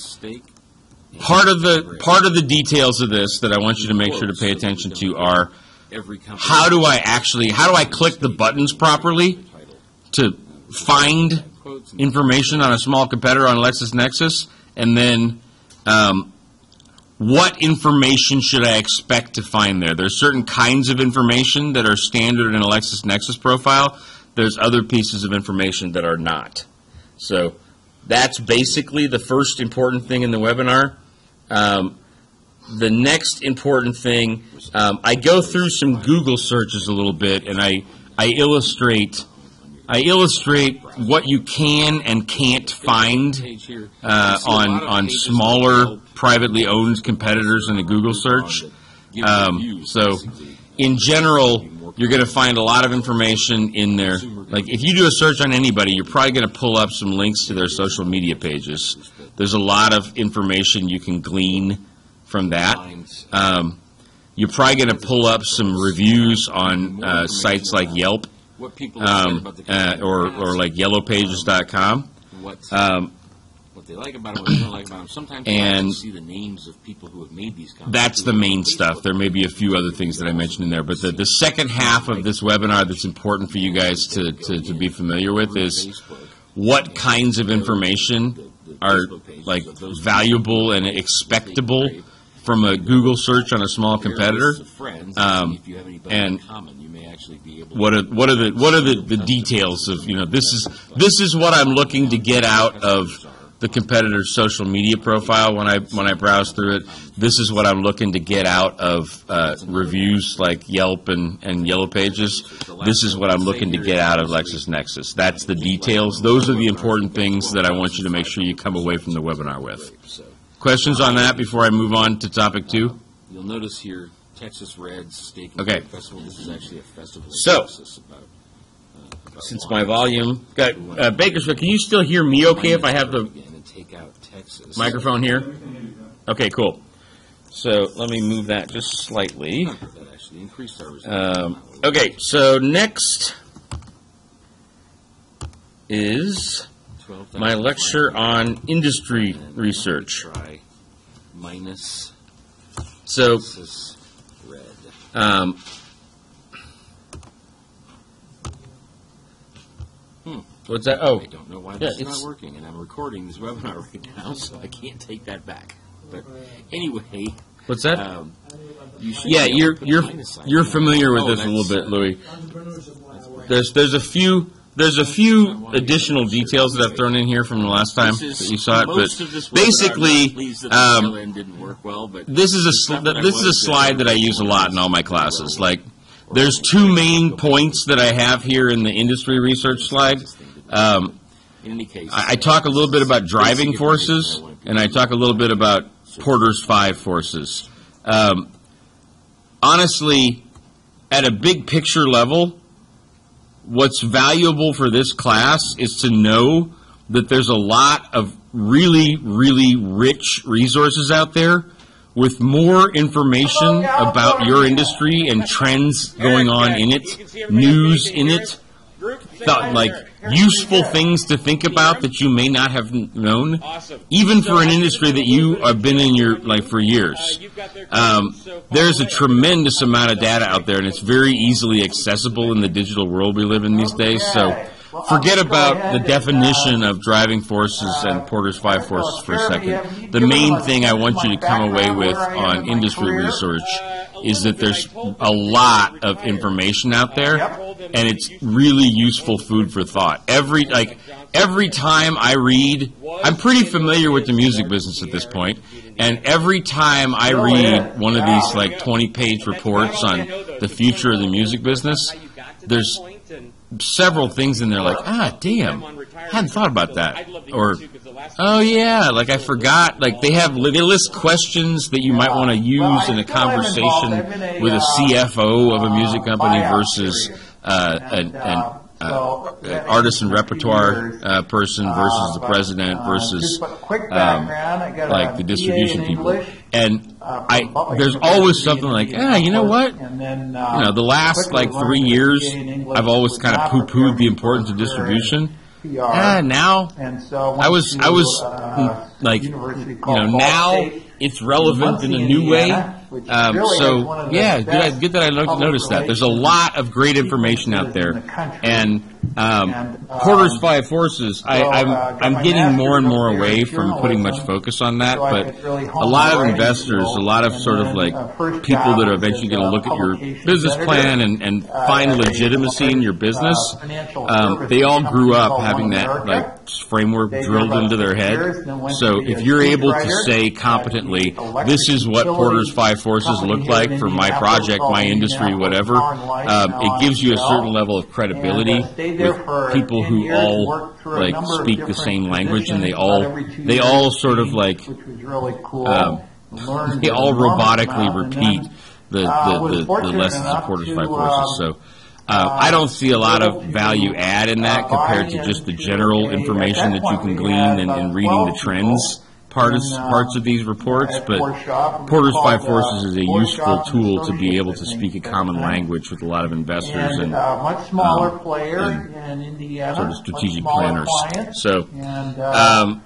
Speaker 2: part of the part of the details of this that I want you to make sure to pay attention to are
Speaker 6: Every
Speaker 2: how do I actually how do I click the buttons properly to find information on a small competitor on LexisNexis, and then um, what information should I expect to find there? There's certain kinds of information that are standard in a LexisNexis profile. There's other pieces of information that are not. So that's basically the first important thing in the webinar. Um, the next important thing, um, I go through some Google searches a little bit, and I I illustrate I illustrate what you can and can't find uh, on on smaller privately owned competitors in a Google search. Um, so, in general, you're going to find a lot of information in there. Like if you do a search on anybody, you're probably going to pull up some links to their social media pages. There's a lot of information you can glean from that. Um, you're probably going to pull up some reviews on uh, sites like Yelp
Speaker 6: What people have said
Speaker 2: um, uh, or, or like yellowpages.com. Um,
Speaker 6: what
Speaker 7: they like about them, what they don't like about them. Sometimes
Speaker 2: And-
Speaker 7: actually see the names of people who have made these comments.
Speaker 2: That's the main stuff. There may be a few other things that I mentioned in there, but the, the second half of this webinar that's important for you guys to, to, to be familiar with is what kinds of information are like valuable and expectable from a Google search on a small competitor. Um, and What are what are the what are the, the details of you know this is this is what I'm looking to get out of the competitor's social media profile when I when I browse through it. This is what I'm looking to get out of uh, reviews like Yelp and, and Yellow Pages. This is what I'm looking to get out of LexisNexis. That's the details. Those are the important things that I want you to make sure you come away from the webinar with. Questions on that before I move on to topic two?
Speaker 7: You'll notice here, Texas Reds Steak and
Speaker 2: Okay.
Speaker 7: Festival. This is actually a festival.
Speaker 2: So-
Speaker 7: It's about, uh, about
Speaker 2: Since my volume got uh, Bakersfield, can you still hear me okay if I have the microphone here? Okay, cool. So let me move that just slightly. Um, okay, so next is my lecture on industry research.
Speaker 7: Minus
Speaker 2: So, um,
Speaker 7: Hmm.
Speaker 2: What's that? Oh,
Speaker 7: I don't know why
Speaker 2: Yeah,
Speaker 7: this is not working, and I'm recording this webinar right now, so I can't take that back. But anyway,
Speaker 2: what's that?
Speaker 7: um, you
Speaker 2: Yeah, you're you're you're familiar with
Speaker 7: Oh,
Speaker 2: this a little bit,
Speaker 7: uh,
Speaker 2: Louis. There's there's a few there's a few additional details that I've thrown in here from the last time
Speaker 7: is-
Speaker 2: that you saw it, but
Speaker 7: of this webinar,
Speaker 2: basically,
Speaker 7: not least that the
Speaker 2: um,
Speaker 7: tail end didn't work well, but
Speaker 2: this is a sl- this is a slide that I use a lot in all my classes. Like, there's two main points that I have here in the industry research slide. Um,
Speaker 7: in any case,
Speaker 2: I, I talk a little bit about driving forces, and I talk a little bit about Porter's five forces. Um, honestly, at a big picture level, what's valuable for this class is to know that there's a lot of really, really rich resources out there with more information about your industry and trends going on in it, news in it, thought, like useful things to think about that you may not have known, even for an industry that you have been in your like for years. Um, there's a tremendous amount of data out there, and it's very easily accessible in the digital world we live in these days. So. Forget about the definition of driving forces and Porter's five forces for a second. The main thing I want you to come away with on industry research is that there's a lot of information out there, and it's really useful food for thought. Every like every time I read, I'm pretty familiar with the music business at this point, and every time I read one of these like 20 page reports on the future of the music business, there's several things in there like ah damn hadn't thought about that or oh yeah like i forgot like they have they list questions that you might want to use in a conversation with a cfo of a music company versus uh, an, an uh, an artist and repertoire uh, person versus the president versus um, like the distribution people. And I there's always something like ah you know what?
Speaker 8: And then,
Speaker 2: you know, the last like three years, I've always kind of poo-pooed the importance of distribution. Ah, now
Speaker 8: And so
Speaker 2: I was, I was mm, like, you know, now it's relevant in a new way. Um, so yeah, good, good that I no- noticed that. There's a lot of great information out there, and um, Porter's Five Forces. I, I'm I'm getting more and more away from putting much focus on that, but a lot of investors, a lot of sort of like people that are eventually going to look at your business plan and, and find legitimacy in your business. Um, they all grew up having that like framework drilled into their head. So if you're able to say competently, this is what Porter's Five Forces look like for my project, my industry, whatever, um, it gives you a certain level of credibility with people who all like speak the same language and they all they all sort of like
Speaker 8: which really cool.
Speaker 2: um, they all robotically repeat the,
Speaker 8: uh,
Speaker 2: the, the, the lessons of
Speaker 8: to,
Speaker 2: Five Forces.
Speaker 8: um,
Speaker 2: So uh, I don't see a lot of value add in that
Speaker 8: uh,
Speaker 2: compared to just the general information that you can glean in, in reading the trends parts,
Speaker 8: uh,
Speaker 2: parts of these reports,
Speaker 8: at
Speaker 2: but.
Speaker 8: We
Speaker 2: Porter's
Speaker 8: called,
Speaker 2: Five
Speaker 8: uh,
Speaker 2: Forces is a useful
Speaker 8: and
Speaker 2: tool to be able to speak a common language with a lot of investors
Speaker 8: and,
Speaker 2: and
Speaker 8: uh, much smaller
Speaker 2: um,
Speaker 8: player
Speaker 2: and
Speaker 8: in Indiana,
Speaker 2: sort of
Speaker 8: much
Speaker 2: strategic
Speaker 8: smaller
Speaker 2: planners.
Speaker 8: client,
Speaker 2: So,
Speaker 8: and uh,
Speaker 2: um,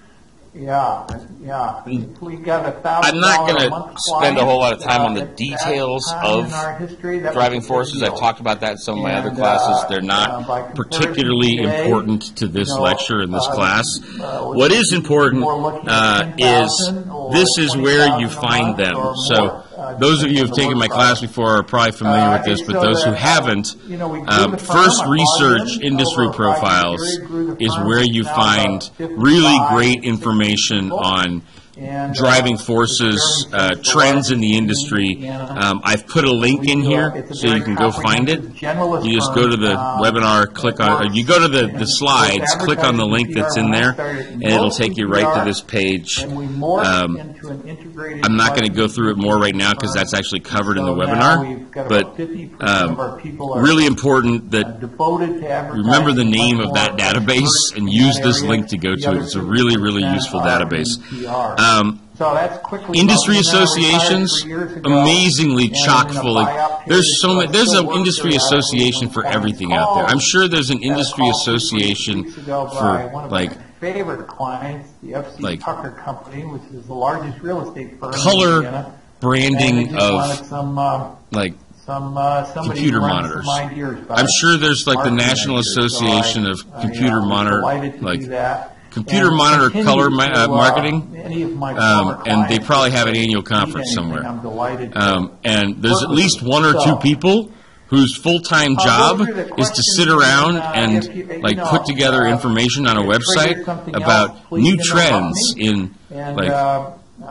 Speaker 8: yeah, yeah. We got a thousand.
Speaker 2: I'm not
Speaker 8: going to
Speaker 2: spend a whole lot of time on the details of
Speaker 8: history,
Speaker 2: driving forces. I've talked about that in some of my
Speaker 8: and,
Speaker 2: other
Speaker 8: classes.
Speaker 2: They're not
Speaker 8: uh,
Speaker 2: particularly
Speaker 8: today,
Speaker 2: important to this
Speaker 8: you know,
Speaker 2: lecture in this
Speaker 8: uh,
Speaker 2: class.
Speaker 8: Uh,
Speaker 2: what is important uh, is this is where you find them. So
Speaker 8: uh,
Speaker 2: those of you who have taken my class before are probably familiar with this, but those who haven't,
Speaker 8: uh,
Speaker 2: first research industry profiles is where you find really great information on
Speaker 8: and,
Speaker 2: driving forces, uh, trends in the industry. Um, I've put a link in here so you can go find it. You just go to the webinar, click on, you go to the, the slides, click on the link that's in there, and it'll take you right to this page. Um, I'm not going to go through it more right now because that's actually covered in the webinar, but um, really important that remember the name of that database and use this link to go to it. It's a really, really useful database. Um,
Speaker 8: so
Speaker 2: industry associations, amazingly chock full. Of, there's so much. There's an industry association for everything out there. I'm sure there's an industry association for like
Speaker 8: favorite clients, the FC
Speaker 2: like,
Speaker 8: Tucker Company, which is the largest real estate firm.
Speaker 2: Color
Speaker 8: in
Speaker 2: branding of
Speaker 8: some, uh,
Speaker 2: like
Speaker 8: some uh,
Speaker 2: computer monitors.
Speaker 8: Some
Speaker 2: I'm sure there's like the National
Speaker 8: Association so I,
Speaker 2: of Computer
Speaker 8: I,
Speaker 2: Monitor like computer monitor color ma- uh,
Speaker 8: uh,
Speaker 2: marketing, um, and they probably have an annual conference somewhere.
Speaker 8: I'm delighted.
Speaker 2: Um, and there's at least one or two people whose full-time job is to sit around
Speaker 8: and
Speaker 2: like put together information on a website about new trends in like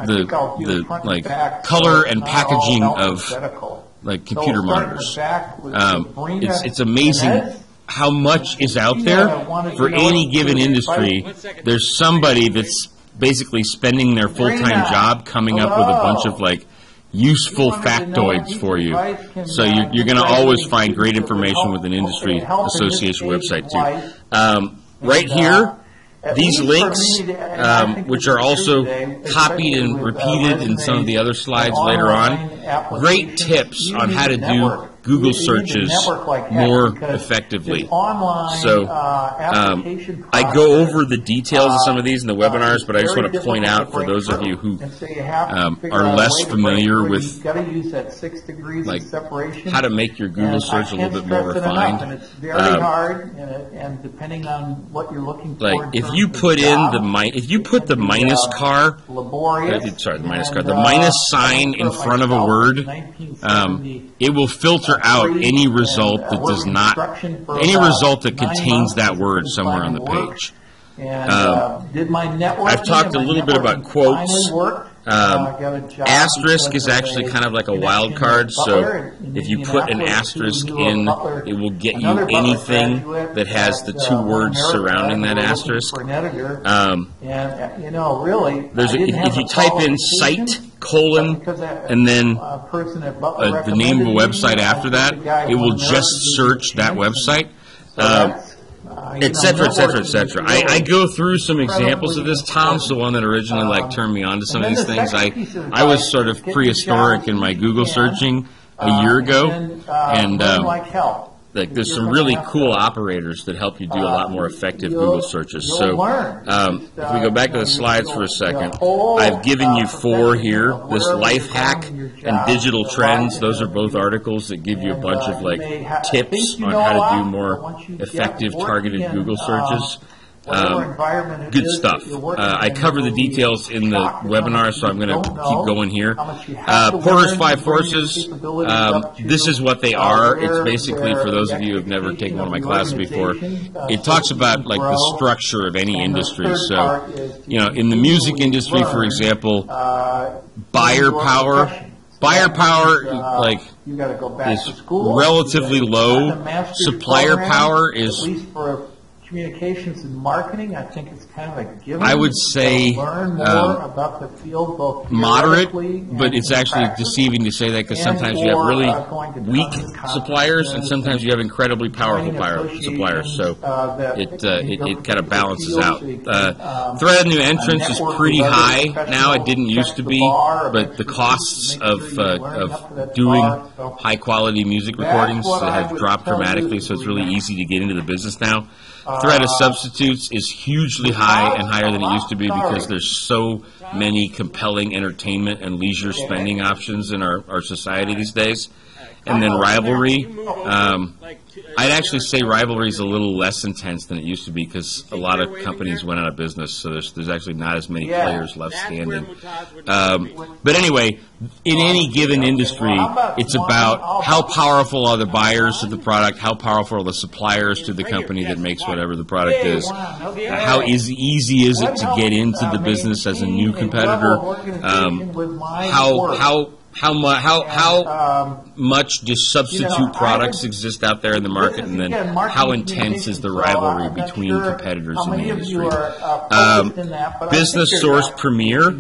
Speaker 2: the, the like color and packaging of like computer monitors. Um, it's it's amazing how much is out there for any given industry. There's somebody that's basically spending their full
Speaker 8: time
Speaker 2: job coming up with a bunch of like useful factoids for you. So you're, you're going to always find great information with an industry association website too. Um, right here, these links, um, which are also copied and repeated in some of the other slides later on, great tips on how to do Google searches
Speaker 8: like
Speaker 2: more effectively.
Speaker 8: Online,
Speaker 2: so
Speaker 8: uh,
Speaker 2: um, I go over the details uh, of some of these in the webinars, but I just want to point out for those of you who um, are less familiar with like how to make your Google
Speaker 8: and
Speaker 2: search a little bit more
Speaker 8: refined. Enough, and it's very
Speaker 2: um,
Speaker 8: hard, and, and, depending on what you're looking for.
Speaker 2: Like if you put in the if you put the minus car, sorry, the minus car, the minus sign in front of a word, um, it will filter out any result that does not, any result that contains that word somewhere on the page.
Speaker 8: And, uh, um,
Speaker 2: I've talked a little bit about quotes. Um, asterisk is actually kind of like a wild card, so if you put an asterisk in, it will get you anything that has the two words surrounding that asterisk. Um, there's a, if, if you type in site colon and then uh, the name of a website after that, it will just search that website.
Speaker 8: Uh, etc.,
Speaker 2: etc.,
Speaker 8: etc.
Speaker 2: I go through some examples of this. Tom's the one that originally like turned me on to some of these things. I I was sort of prehistoric in my Google searching a year ago,
Speaker 8: and. Uh, like
Speaker 2: there's some really cool operators that help you do a lot more effective Google searches. So um, if we go back to the slides for a second, I've given you four here. This life hack and digital trends. Those are both articles that give you a bunch of like tips on how to do more effective targeted Google searches um, good stuff. Uh, I cover the details in the webinar, so I'm going to keep going here. Uh, Porter's Five Forces, um, this is what they are. It's basically, for those of you who have never taken one of my classes before, it talks about like the structure of any industry. So, you know, in the music industry, for example, buyer power buyer power like is relatively low supplier power is
Speaker 8: communications and marketing, I think it's kind of a given.
Speaker 2: I would say
Speaker 8: learn
Speaker 2: um, more
Speaker 8: about the field, both
Speaker 2: moderate, but it's actually
Speaker 8: practice.
Speaker 2: deceiving to say that because sometimes you have really weak suppliers, and sometimes you have incredibly powerful suppliers. So
Speaker 8: uh,
Speaker 2: it, uh, it, it kind uh,
Speaker 8: um,
Speaker 2: of
Speaker 8: balances
Speaker 2: out. threat of new entrants is pretty high now. It didn't used to be, but the costs of uh, of doing high quality music recordings have dropped dramatically. So it's really easy to get into the business now threat of substitutes is hugely high and higher than it used to be because there's so many compelling entertainment and leisure spending options in our, our society these days. And then rivalry. Um, I'd actually say rivalry is a little less intense than it used to be because a lot of companies went out of business, so there's, there's actually not as many
Speaker 8: Yeah.
Speaker 2: players left standing. Um, but anyway, in any given industry, it's about how powerful are the buyers of the product, how powerful are the suppliers to the company that makes whatever the product is, how is, easy is it to get into the business as a new competitor, um, how how how mu- how how
Speaker 8: Um,
Speaker 2: much do substitute
Speaker 8: You know,
Speaker 2: products
Speaker 8: would-
Speaker 2: exist out there in the market, and then how intense is the
Speaker 8: communications, so
Speaker 2: rivalry between
Speaker 8: sure
Speaker 2: competitors in the
Speaker 8: many of you
Speaker 2: industry?
Speaker 8: are, uh,
Speaker 2: Um,
Speaker 8: in that, but I think
Speaker 2: Business Source Premier,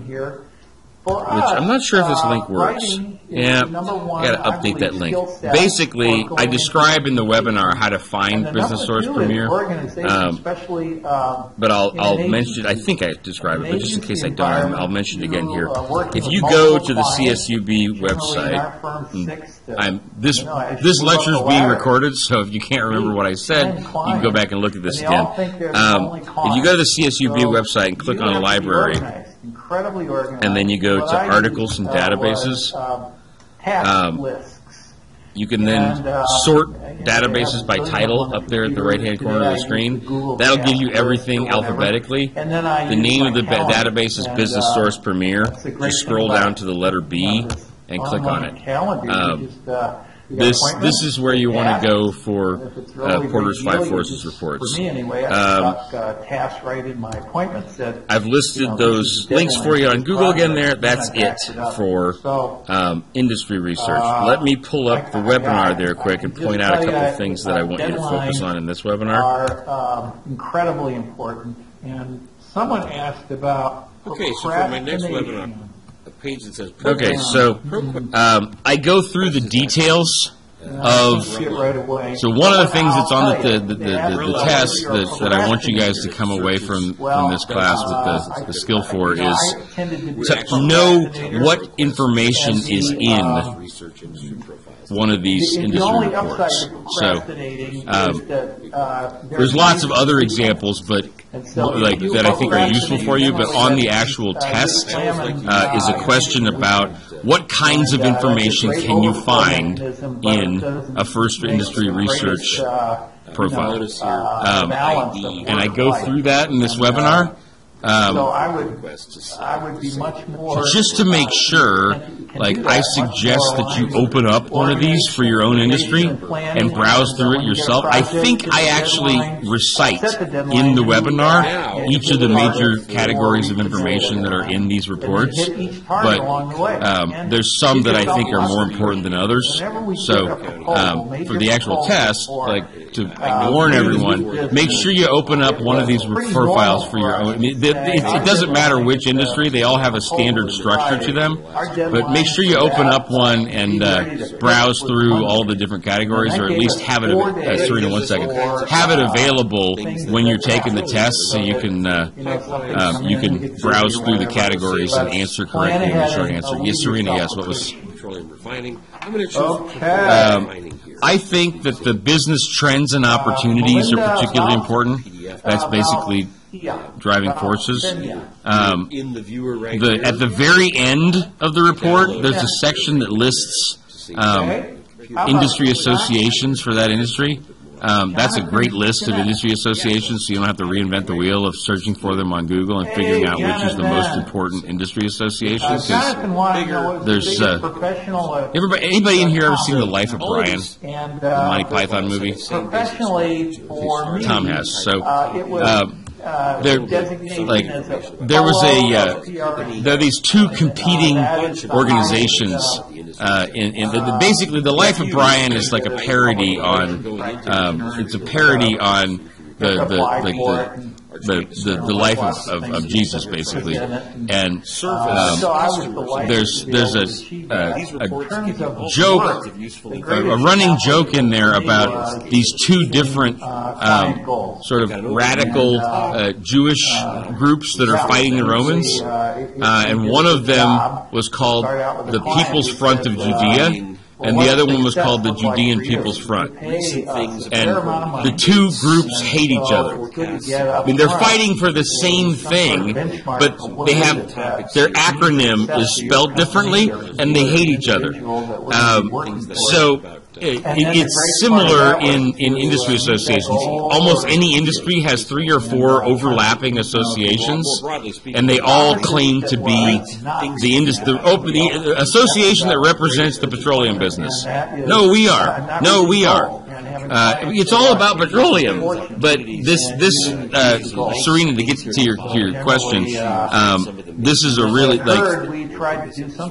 Speaker 2: which I'm not sure if this
Speaker 8: uh,
Speaker 2: link works. Yeah,
Speaker 8: the number one,
Speaker 2: I gotta update that link. Basically, I describe in the webinar how to find Business Source Premier. Um,
Speaker 8: especially, um,
Speaker 2: But I'll, I'll mention, I think I described it, but just in case I don't, I'll mention it again here.
Speaker 8: uh,
Speaker 2: If you go to the CSUB
Speaker 8: generally in our
Speaker 2: website, mm, I'm, this, this
Speaker 8: you move up
Speaker 2: lecture is being recorded, so if you can't remember what I said, you can go back and look at this
Speaker 8: And they all
Speaker 2: again.
Speaker 8: think they're the
Speaker 2: Um, if you go to the CSUB website and click on library,
Speaker 8: Incredibly organized.
Speaker 2: and then you go
Speaker 8: What
Speaker 2: to
Speaker 8: I used,
Speaker 2: articles and
Speaker 8: uh,
Speaker 2: databases,
Speaker 8: was, um,
Speaker 2: um,
Speaker 8: lists.
Speaker 2: You can then
Speaker 8: And, uh,
Speaker 2: sort databases by title up there at the right-hand corner of the screen. That'll give you everything
Speaker 8: List or whatever.
Speaker 2: alphabetically.
Speaker 8: And then I
Speaker 2: The name of the ba- database is Business
Speaker 8: uh,
Speaker 2: Source Premier.
Speaker 8: that's the great
Speaker 2: Just scroll down to the letter B and click on it. Um,
Speaker 8: just, uh, you got
Speaker 2: This, this is where you want to go for uh,
Speaker 8: really a big
Speaker 2: Porter's Five Forces
Speaker 8: just-
Speaker 2: reports.
Speaker 8: For me, anyway, I
Speaker 2: Um,
Speaker 8: stuck uh, tasks right in my appointment said.
Speaker 2: I've listed
Speaker 8: you know,
Speaker 2: those links for you on Google again there. That's it
Speaker 8: it
Speaker 2: for um, industry research.
Speaker 8: Uh,
Speaker 2: Let me pull up the
Speaker 8: I- I-
Speaker 2: webinar there quick and point out a couple of things that I want you to focus on in this webinar.
Speaker 8: are um, incredibly important. And someone asked about
Speaker 7: Okay, so for my next
Speaker 8: procrastination.
Speaker 7: Page that says.
Speaker 2: Okay, so um, I go through the details of
Speaker 8: See it right away.
Speaker 2: So one of the things that's on the, the, the, the, the test that, that I want you guys to come away from, from this class with the, the skill for is
Speaker 8: to be
Speaker 2: to
Speaker 8: a
Speaker 2: know what information is in
Speaker 7: Research industry profiles.
Speaker 2: one of these
Speaker 8: The- the
Speaker 2: industry
Speaker 8: only upside
Speaker 2: reports. So um,
Speaker 8: is that, uh,
Speaker 2: there's lots of other examples, but
Speaker 8: so
Speaker 2: like that I think are useful for you. But on the actual
Speaker 8: uh,
Speaker 2: test uh, is a question about what kinds of
Speaker 8: uh,
Speaker 2: information can you find
Speaker 8: mechanism, but it
Speaker 2: in a first industry research
Speaker 8: uh,
Speaker 2: profile?
Speaker 7: Notice
Speaker 2: Um, and I go through that in this
Speaker 8: And,
Speaker 2: webinar.
Speaker 8: So
Speaker 2: Um,
Speaker 8: I would,
Speaker 7: request to.
Speaker 8: I would be much more.
Speaker 2: just to make sure,
Speaker 8: can
Speaker 2: like I suggest that you open up one of these for your own industry and browse through it yourself. I think I actually recite in the webinar each of the major categories of information that are in these reports. But um, there's some that I think are more important than others. So um, for the actual test, like to warn everyone, make sure you open up one of these profiles for your own. It, it, doesn't matter which industry; they all have a standard structure to them. But make sure you open up one and uh, browse through all the different categories, or at least have it. Uh, Serena, one second. Have it available when you're taking the test, so you can uh, um, you can browse through the categories and answer correctly the short answer. Yes, Serena. Yes. What was?
Speaker 7: Petroleum refining. I'm going to choose
Speaker 8: Okay.
Speaker 7: petroleum refining here.
Speaker 2: I think that the business trends and opportunities are particularly important. That's basically driving forces. Um,
Speaker 7: in the viewer right
Speaker 2: the
Speaker 7: here.
Speaker 2: at the very end of the report, there's a section that lists um, industry associations for that industry. Um, that's a great list of industry associations, so you don't have to reinvent the wheel of searching for them on Google and figuring out which is the most important industry association.
Speaker 8: Uh,
Speaker 2: 'cause
Speaker 8: Jonathan wanted to know what
Speaker 2: there's,
Speaker 8: biggest
Speaker 2: uh,
Speaker 8: professional. uh,
Speaker 2: everybody, anybody in here ever seen The Life of Brian,
Speaker 8: and,
Speaker 2: the
Speaker 8: uh,
Speaker 2: Monty Python movie?
Speaker 8: Professionally, for me.
Speaker 2: Tom has. So
Speaker 8: Uh, it was,
Speaker 2: uh,
Speaker 8: uh,
Speaker 2: there-
Speaker 8: designation
Speaker 2: like,
Speaker 8: as a
Speaker 2: there was a, uh,
Speaker 8: fellow PRE.
Speaker 2: there are these two competing organizations. Uh, in, in the, the, basically, the life of Brian is like a parody on. Um, it's a parody on the the like the. The, the, the life of, of, of Jesus, basically, and um,
Speaker 8: I was delighted
Speaker 2: there's there's a,
Speaker 8: to achieve
Speaker 2: uh,
Speaker 8: that.
Speaker 7: These
Speaker 2: a
Speaker 7: reports
Speaker 8: terms
Speaker 7: give you
Speaker 8: of
Speaker 7: all
Speaker 2: joke,
Speaker 7: sorts of useful
Speaker 2: a, a running joke in there about these two different um, sort of radical uh, Jewish groups that are fighting the Romans, uh, and one of them was called the People's Front of Judea, and the other one was called the Judean People's Front. And the two groups hate each other. I mean, they're fighting for the same thing, but they have their acronym is spelled differently, and they hate each other. Um, so it, it's similar in, in industry associations. Almost any industry has three or four overlapping associations, and they all claim to be the industry, the, oh, the association that represents the petroleum business. No, we are. No, we are. Uh, it's all about petroleum, but this this uh, Serena, to get to your your question, um, this is a really like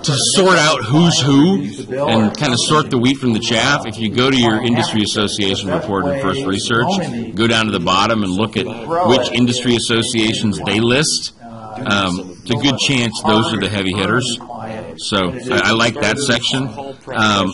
Speaker 2: to sort out who's who and kind of sort the wheat from the chaff. If you go to your industry association report in First Research, go down to the bottom and look at which industry associations they list. Um, it's a good chance those are the heavy hitters. So I, I like that section. Um,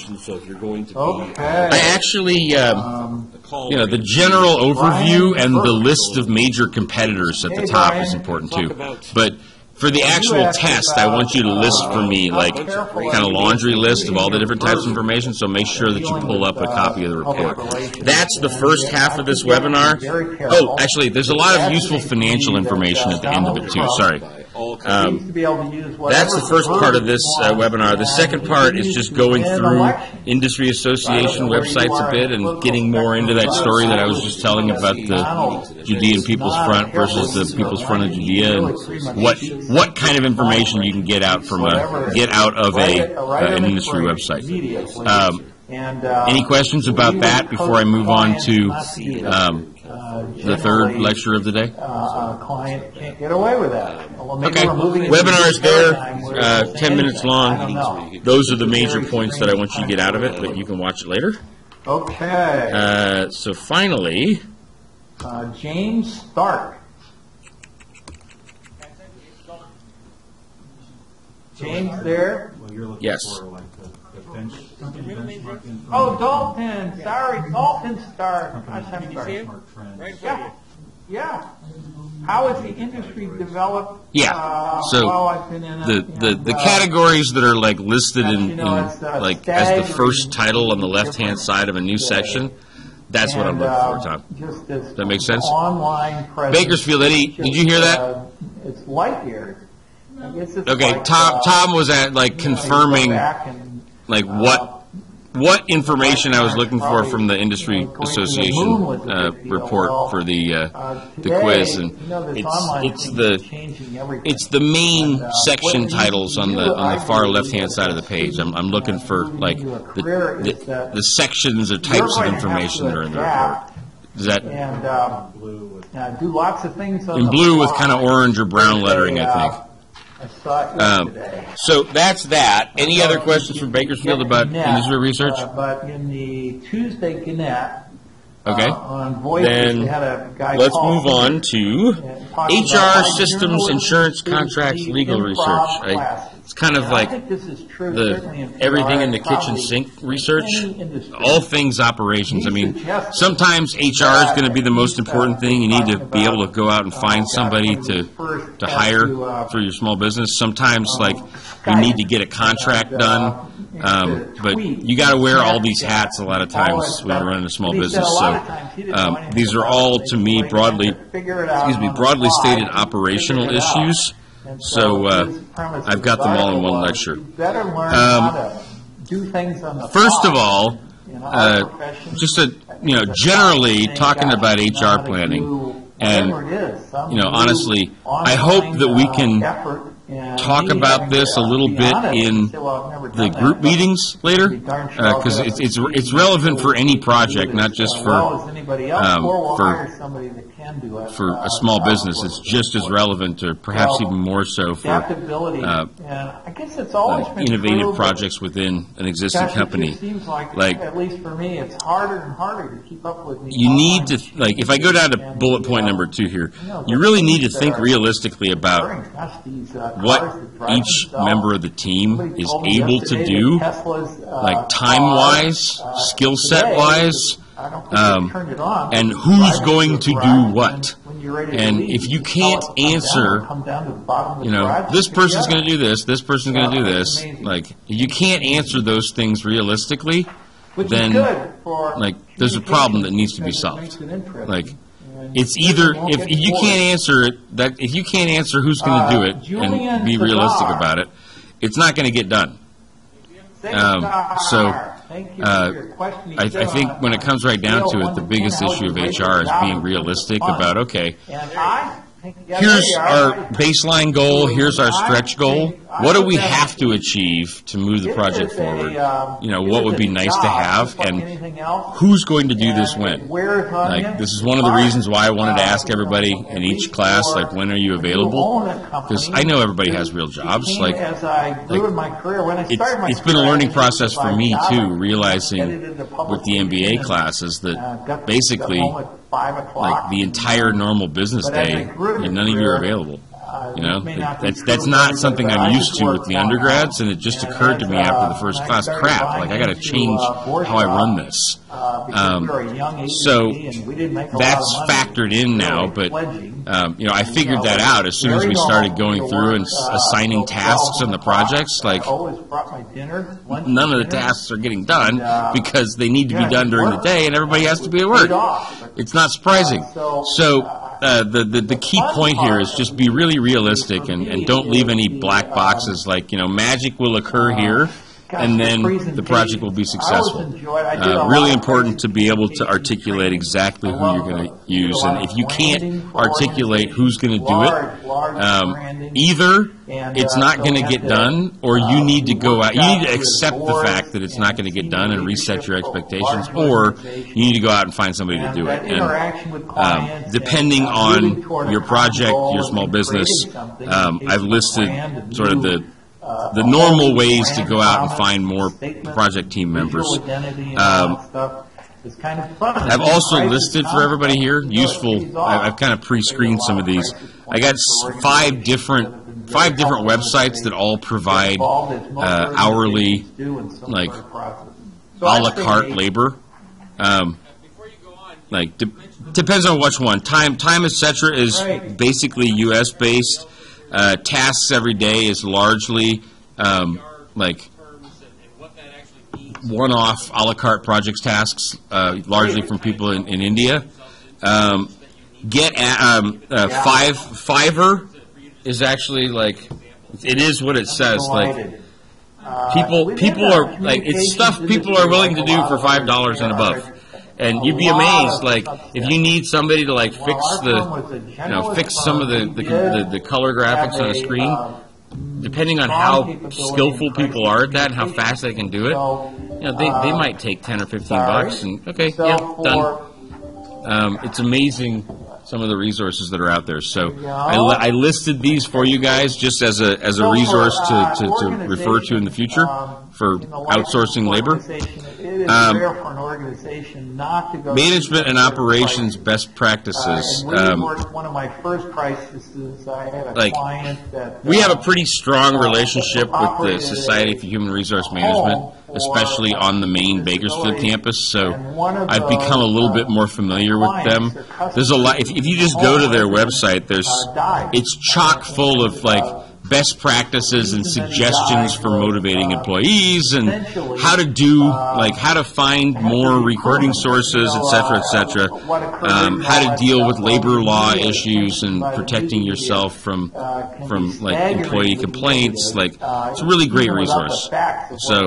Speaker 2: I actually, um, you know, the general overview and the list of major competitors at the top is important too. But for the actual test, I want you to list for me like kind of laundry list of all the different types of information. So make sure that you pull up a copy of the report. That's the first half of this webinar. Oh, actually, there's a lot of useful financial information at the end of it too. Sorry. Um, that's the first part of this uh, webinar. The second part is just going through industry association websites a bit and getting more into that story that I was just telling about the Judean People's Front versus the People's Front of Judea and what what kind of information you can get out from a get out of a uh, an industry website. Um, any questions about that before I move on to um, the third lecture of the day?
Speaker 8: Uh, a client can't get away with that. Well, maybe
Speaker 2: Okay,
Speaker 8: we're moving into
Speaker 2: there, uh, 10 minutes long.
Speaker 8: I don't know.
Speaker 2: Those are the major points that I want you to get out of it, but you can watch it later.
Speaker 8: Okay,
Speaker 2: Uh, so finally,
Speaker 8: uh, James Stark. James there?
Speaker 1: Well, you're looking
Speaker 2: Yes.
Speaker 1: for like the, the bench, company benchmark.
Speaker 8: Oh, Dalton, sorry, Dalton Stark. Gosh, I'm
Speaker 1: Company
Speaker 8: sorry. Yeah, yeah. How has the industry developed?
Speaker 2: Yeah,
Speaker 8: uh,
Speaker 2: so
Speaker 8: while I've been in it?
Speaker 2: the, the, the
Speaker 8: uh,
Speaker 2: categories that are like listed in,
Speaker 8: you know, it's, uh,
Speaker 2: like as the first title on the left hand side of a new section, that's what I'm looking
Speaker 8: uh,
Speaker 2: for, Tom.
Speaker 8: Just this
Speaker 2: that make sense?
Speaker 8: Online presence.
Speaker 2: Bakersfield, Eddie, did you hear that?
Speaker 8: Uh, It's light years. I
Speaker 2: Okay,
Speaker 8: like,
Speaker 2: Tom
Speaker 8: uh,
Speaker 2: Tom was at like
Speaker 8: you know,
Speaker 2: confirming
Speaker 8: back and,
Speaker 2: like what what information I was looking for from the industry association
Speaker 8: moon was a
Speaker 2: uh, report for the uh, the quiz, and it's it's the
Speaker 8: is changing everything.
Speaker 2: it's the main section titles on the on the far left hand side of the page. I'm I'm looking for like
Speaker 8: Moving into a
Speaker 2: the the, the sections or types of
Speaker 8: going to have
Speaker 2: information that are in the report. Is that
Speaker 8: And,
Speaker 1: Blue with
Speaker 8: uh, do lots of things
Speaker 2: in
Speaker 8: the
Speaker 2: blue with kind of orange or brown lettering? I think.
Speaker 8: I saw it
Speaker 2: Um. So that's that. Any other questions from Bakersfield about industry research?
Speaker 8: uh, But in the Tuesday Gannett,
Speaker 2: Okay.
Speaker 8: uh, on Voices,
Speaker 2: Then
Speaker 8: they had a guy
Speaker 2: Let's move on to HR systems, insurance contracts, legal research. I. it's kind of like
Speaker 8: I think this is true
Speaker 2: the everything in the kitchen sink research, all things operations. I mean, sometimes HR is going to be the most important thing. You need to be able to go out and find somebody to to hire for your small business. Sometimes, like you need to get a contract done, um, but you got to wear all these hats a lot of times when you're running a small business. So um, these are all to me broadly, excuse me, broadly stated operational issues. So uh, I've got them all in one lecture. Um,
Speaker 8: how to do things on the
Speaker 2: First of all, uh, just a you know generally talking about HR planning, and you know honestly, I hope that we can talk about this a little bit in the group meetings later because it's it's it's relevant for any project, not just for um, for for a small business. It's just as relevant, or perhaps even more so for uh,
Speaker 8: and I guess it's always
Speaker 2: uh, innovative projects within an existing company.
Speaker 8: like, at least for me, it's harder and harder to keep up with.
Speaker 2: you need to like if I go down to bullet point number two here, you really need to think realistically about
Speaker 8: uh,
Speaker 2: what
Speaker 8: cars that drive
Speaker 2: each member of the team is able to do,
Speaker 8: uh,
Speaker 2: like time wise,
Speaker 8: uh,
Speaker 2: skill set
Speaker 8: today,
Speaker 2: wise,
Speaker 8: I don't think
Speaker 2: um,
Speaker 8: they turned it on,
Speaker 2: and who's going
Speaker 8: to
Speaker 2: do what.
Speaker 8: and when you're ready to
Speaker 2: And
Speaker 8: leave,
Speaker 2: if you can't
Speaker 8: us to come down,
Speaker 2: answer,
Speaker 8: come down to the bottom of
Speaker 2: you know, this person's going to do this, this person's going to do this. Like, you can't answer those things realistically, then,
Speaker 8: is good for
Speaker 2: like, there's a problem that needs to be solved.
Speaker 8: because it makes it interesting.
Speaker 2: like, it's either if, you can't answer it, that if you can't answer who's going to
Speaker 8: Uh,
Speaker 2: do it
Speaker 8: Julian
Speaker 2: and be realistic about it, it's not going to get done. Um, so,
Speaker 8: Star. Thank you
Speaker 2: uh,
Speaker 8: for your question. You
Speaker 2: I, I think when it comes right down to it, the biggest issue of
Speaker 8: would you rate
Speaker 2: HR is being realistic about okay,
Speaker 8: And I think, yeah,
Speaker 2: here's our baseline goal, here's our stretch goal. What do we have to achieve to move the project forward?
Speaker 8: um,
Speaker 2: You know, what would be nice to have, and who's going to do this when? Like, this is one of the reasons why I wanted to ask
Speaker 8: uh,
Speaker 2: everybody in each class, like, when are you available?
Speaker 8: own a company,
Speaker 2: Because I know everybody has real jobs. Like,
Speaker 8: as I grew
Speaker 2: like,
Speaker 8: my career, when I
Speaker 2: it's,
Speaker 8: my
Speaker 2: it's been a learning process for me too, realizing with the MBA classes
Speaker 8: Uh,
Speaker 2: that basically,
Speaker 8: got home at five o'clock.
Speaker 2: like the entire normal business
Speaker 8: But as I
Speaker 2: day, and none of you are available.
Speaker 8: Uh,
Speaker 2: You know,
Speaker 8: this may not be
Speaker 2: that's that's not something I'm used to with the undergrads, and it just
Speaker 8: And
Speaker 2: occurred to me after the
Speaker 8: uh,
Speaker 2: first class, crap, like I got to change
Speaker 8: uh,
Speaker 2: how I run this. Um,
Speaker 8: we were a young agency
Speaker 2: so
Speaker 8: and we didn't make a
Speaker 2: That's
Speaker 8: lot of money.
Speaker 2: factored in now, but um, you know, I figured that out as soon as we started going through and assigning tasks on the projects. Like
Speaker 8: I always brought my dinner, lunch
Speaker 2: none of the tasks are getting done because they need to be done during the day, and everybody has to be at work. It's not surprising.
Speaker 8: So uh,
Speaker 2: the, the the key point here is just be really realistic and, and don't leave any black boxes. Like you know magic will occur here, and then the project will be successful.
Speaker 8: enjoyed- I did a
Speaker 2: Uh, really important to be able to articulate exactly who you're going to use, and if you can't articulate who's going to do it, um, either it's
Speaker 8: uh,
Speaker 2: not going to get done, or you
Speaker 8: uh,
Speaker 2: need to go out. You need to accept the fact that it's not going to get done and reset your expectations, or you need to go out and find somebody to do it. And um, depending
Speaker 8: uh,
Speaker 2: on your project, your small business, um, I've listed sort of the the normal ways to go out and find more project team members.
Speaker 8: visual identity and all
Speaker 2: Um.
Speaker 8: Kind of fun.
Speaker 2: I've also listed for everybody here,
Speaker 8: you know, it
Speaker 2: useful. I- I've kind of pre-screened some of these. I got five different, five different websites that all provide uh, hourly, like, a la carte labor. Um, like, de- depends on which one. Time, time, etc. is basically U.S. based. Uh, tasks every day is largely um, like one-off a la carte projects tasks, uh, largely from people in, in India. Um, get a- um, uh, five Fiverr is actually like it is what it says. Like people people are like it's stuff people are willing to do for five dollars and above. And you'd be amazed, like if you need somebody to like fix the, you know, fix some of the the, the, the color graphics on a screen. Depending on how skillful people are at that and how fast they can do it, you know, they, they might take ten or fifteen bucks and okay, yeah, done. Um, it's amazing some of the resources that are out there. So I, li- I listed these for you guys just as a as a resource to, to, to refer to in the future for outsourcing labor.
Speaker 8: It is
Speaker 2: Um,
Speaker 8: rare for an organization not to go.
Speaker 2: Management and operations best practices.
Speaker 8: Uh, and we
Speaker 2: Um,
Speaker 8: worked, one of my first crises, I had a
Speaker 2: like,
Speaker 8: client that.
Speaker 2: we have a
Speaker 8: uh,
Speaker 2: pretty strong
Speaker 8: uh,
Speaker 2: relationship with the Society for Human Resource Management, especially on the main Bakersfield campus. So
Speaker 8: And one of
Speaker 2: I've become a little bit more familiar with them.
Speaker 8: clients or customers
Speaker 2: There's a lot. If, if you just go to their website, there's it's chock full of like best practices and suggestions for motivating employees and how to do like how to find more recording sources, et cetera, et cetera. Um, how to deal with labor law issues and protecting yourself from from like employee complaints. Like it's a really great resource. So.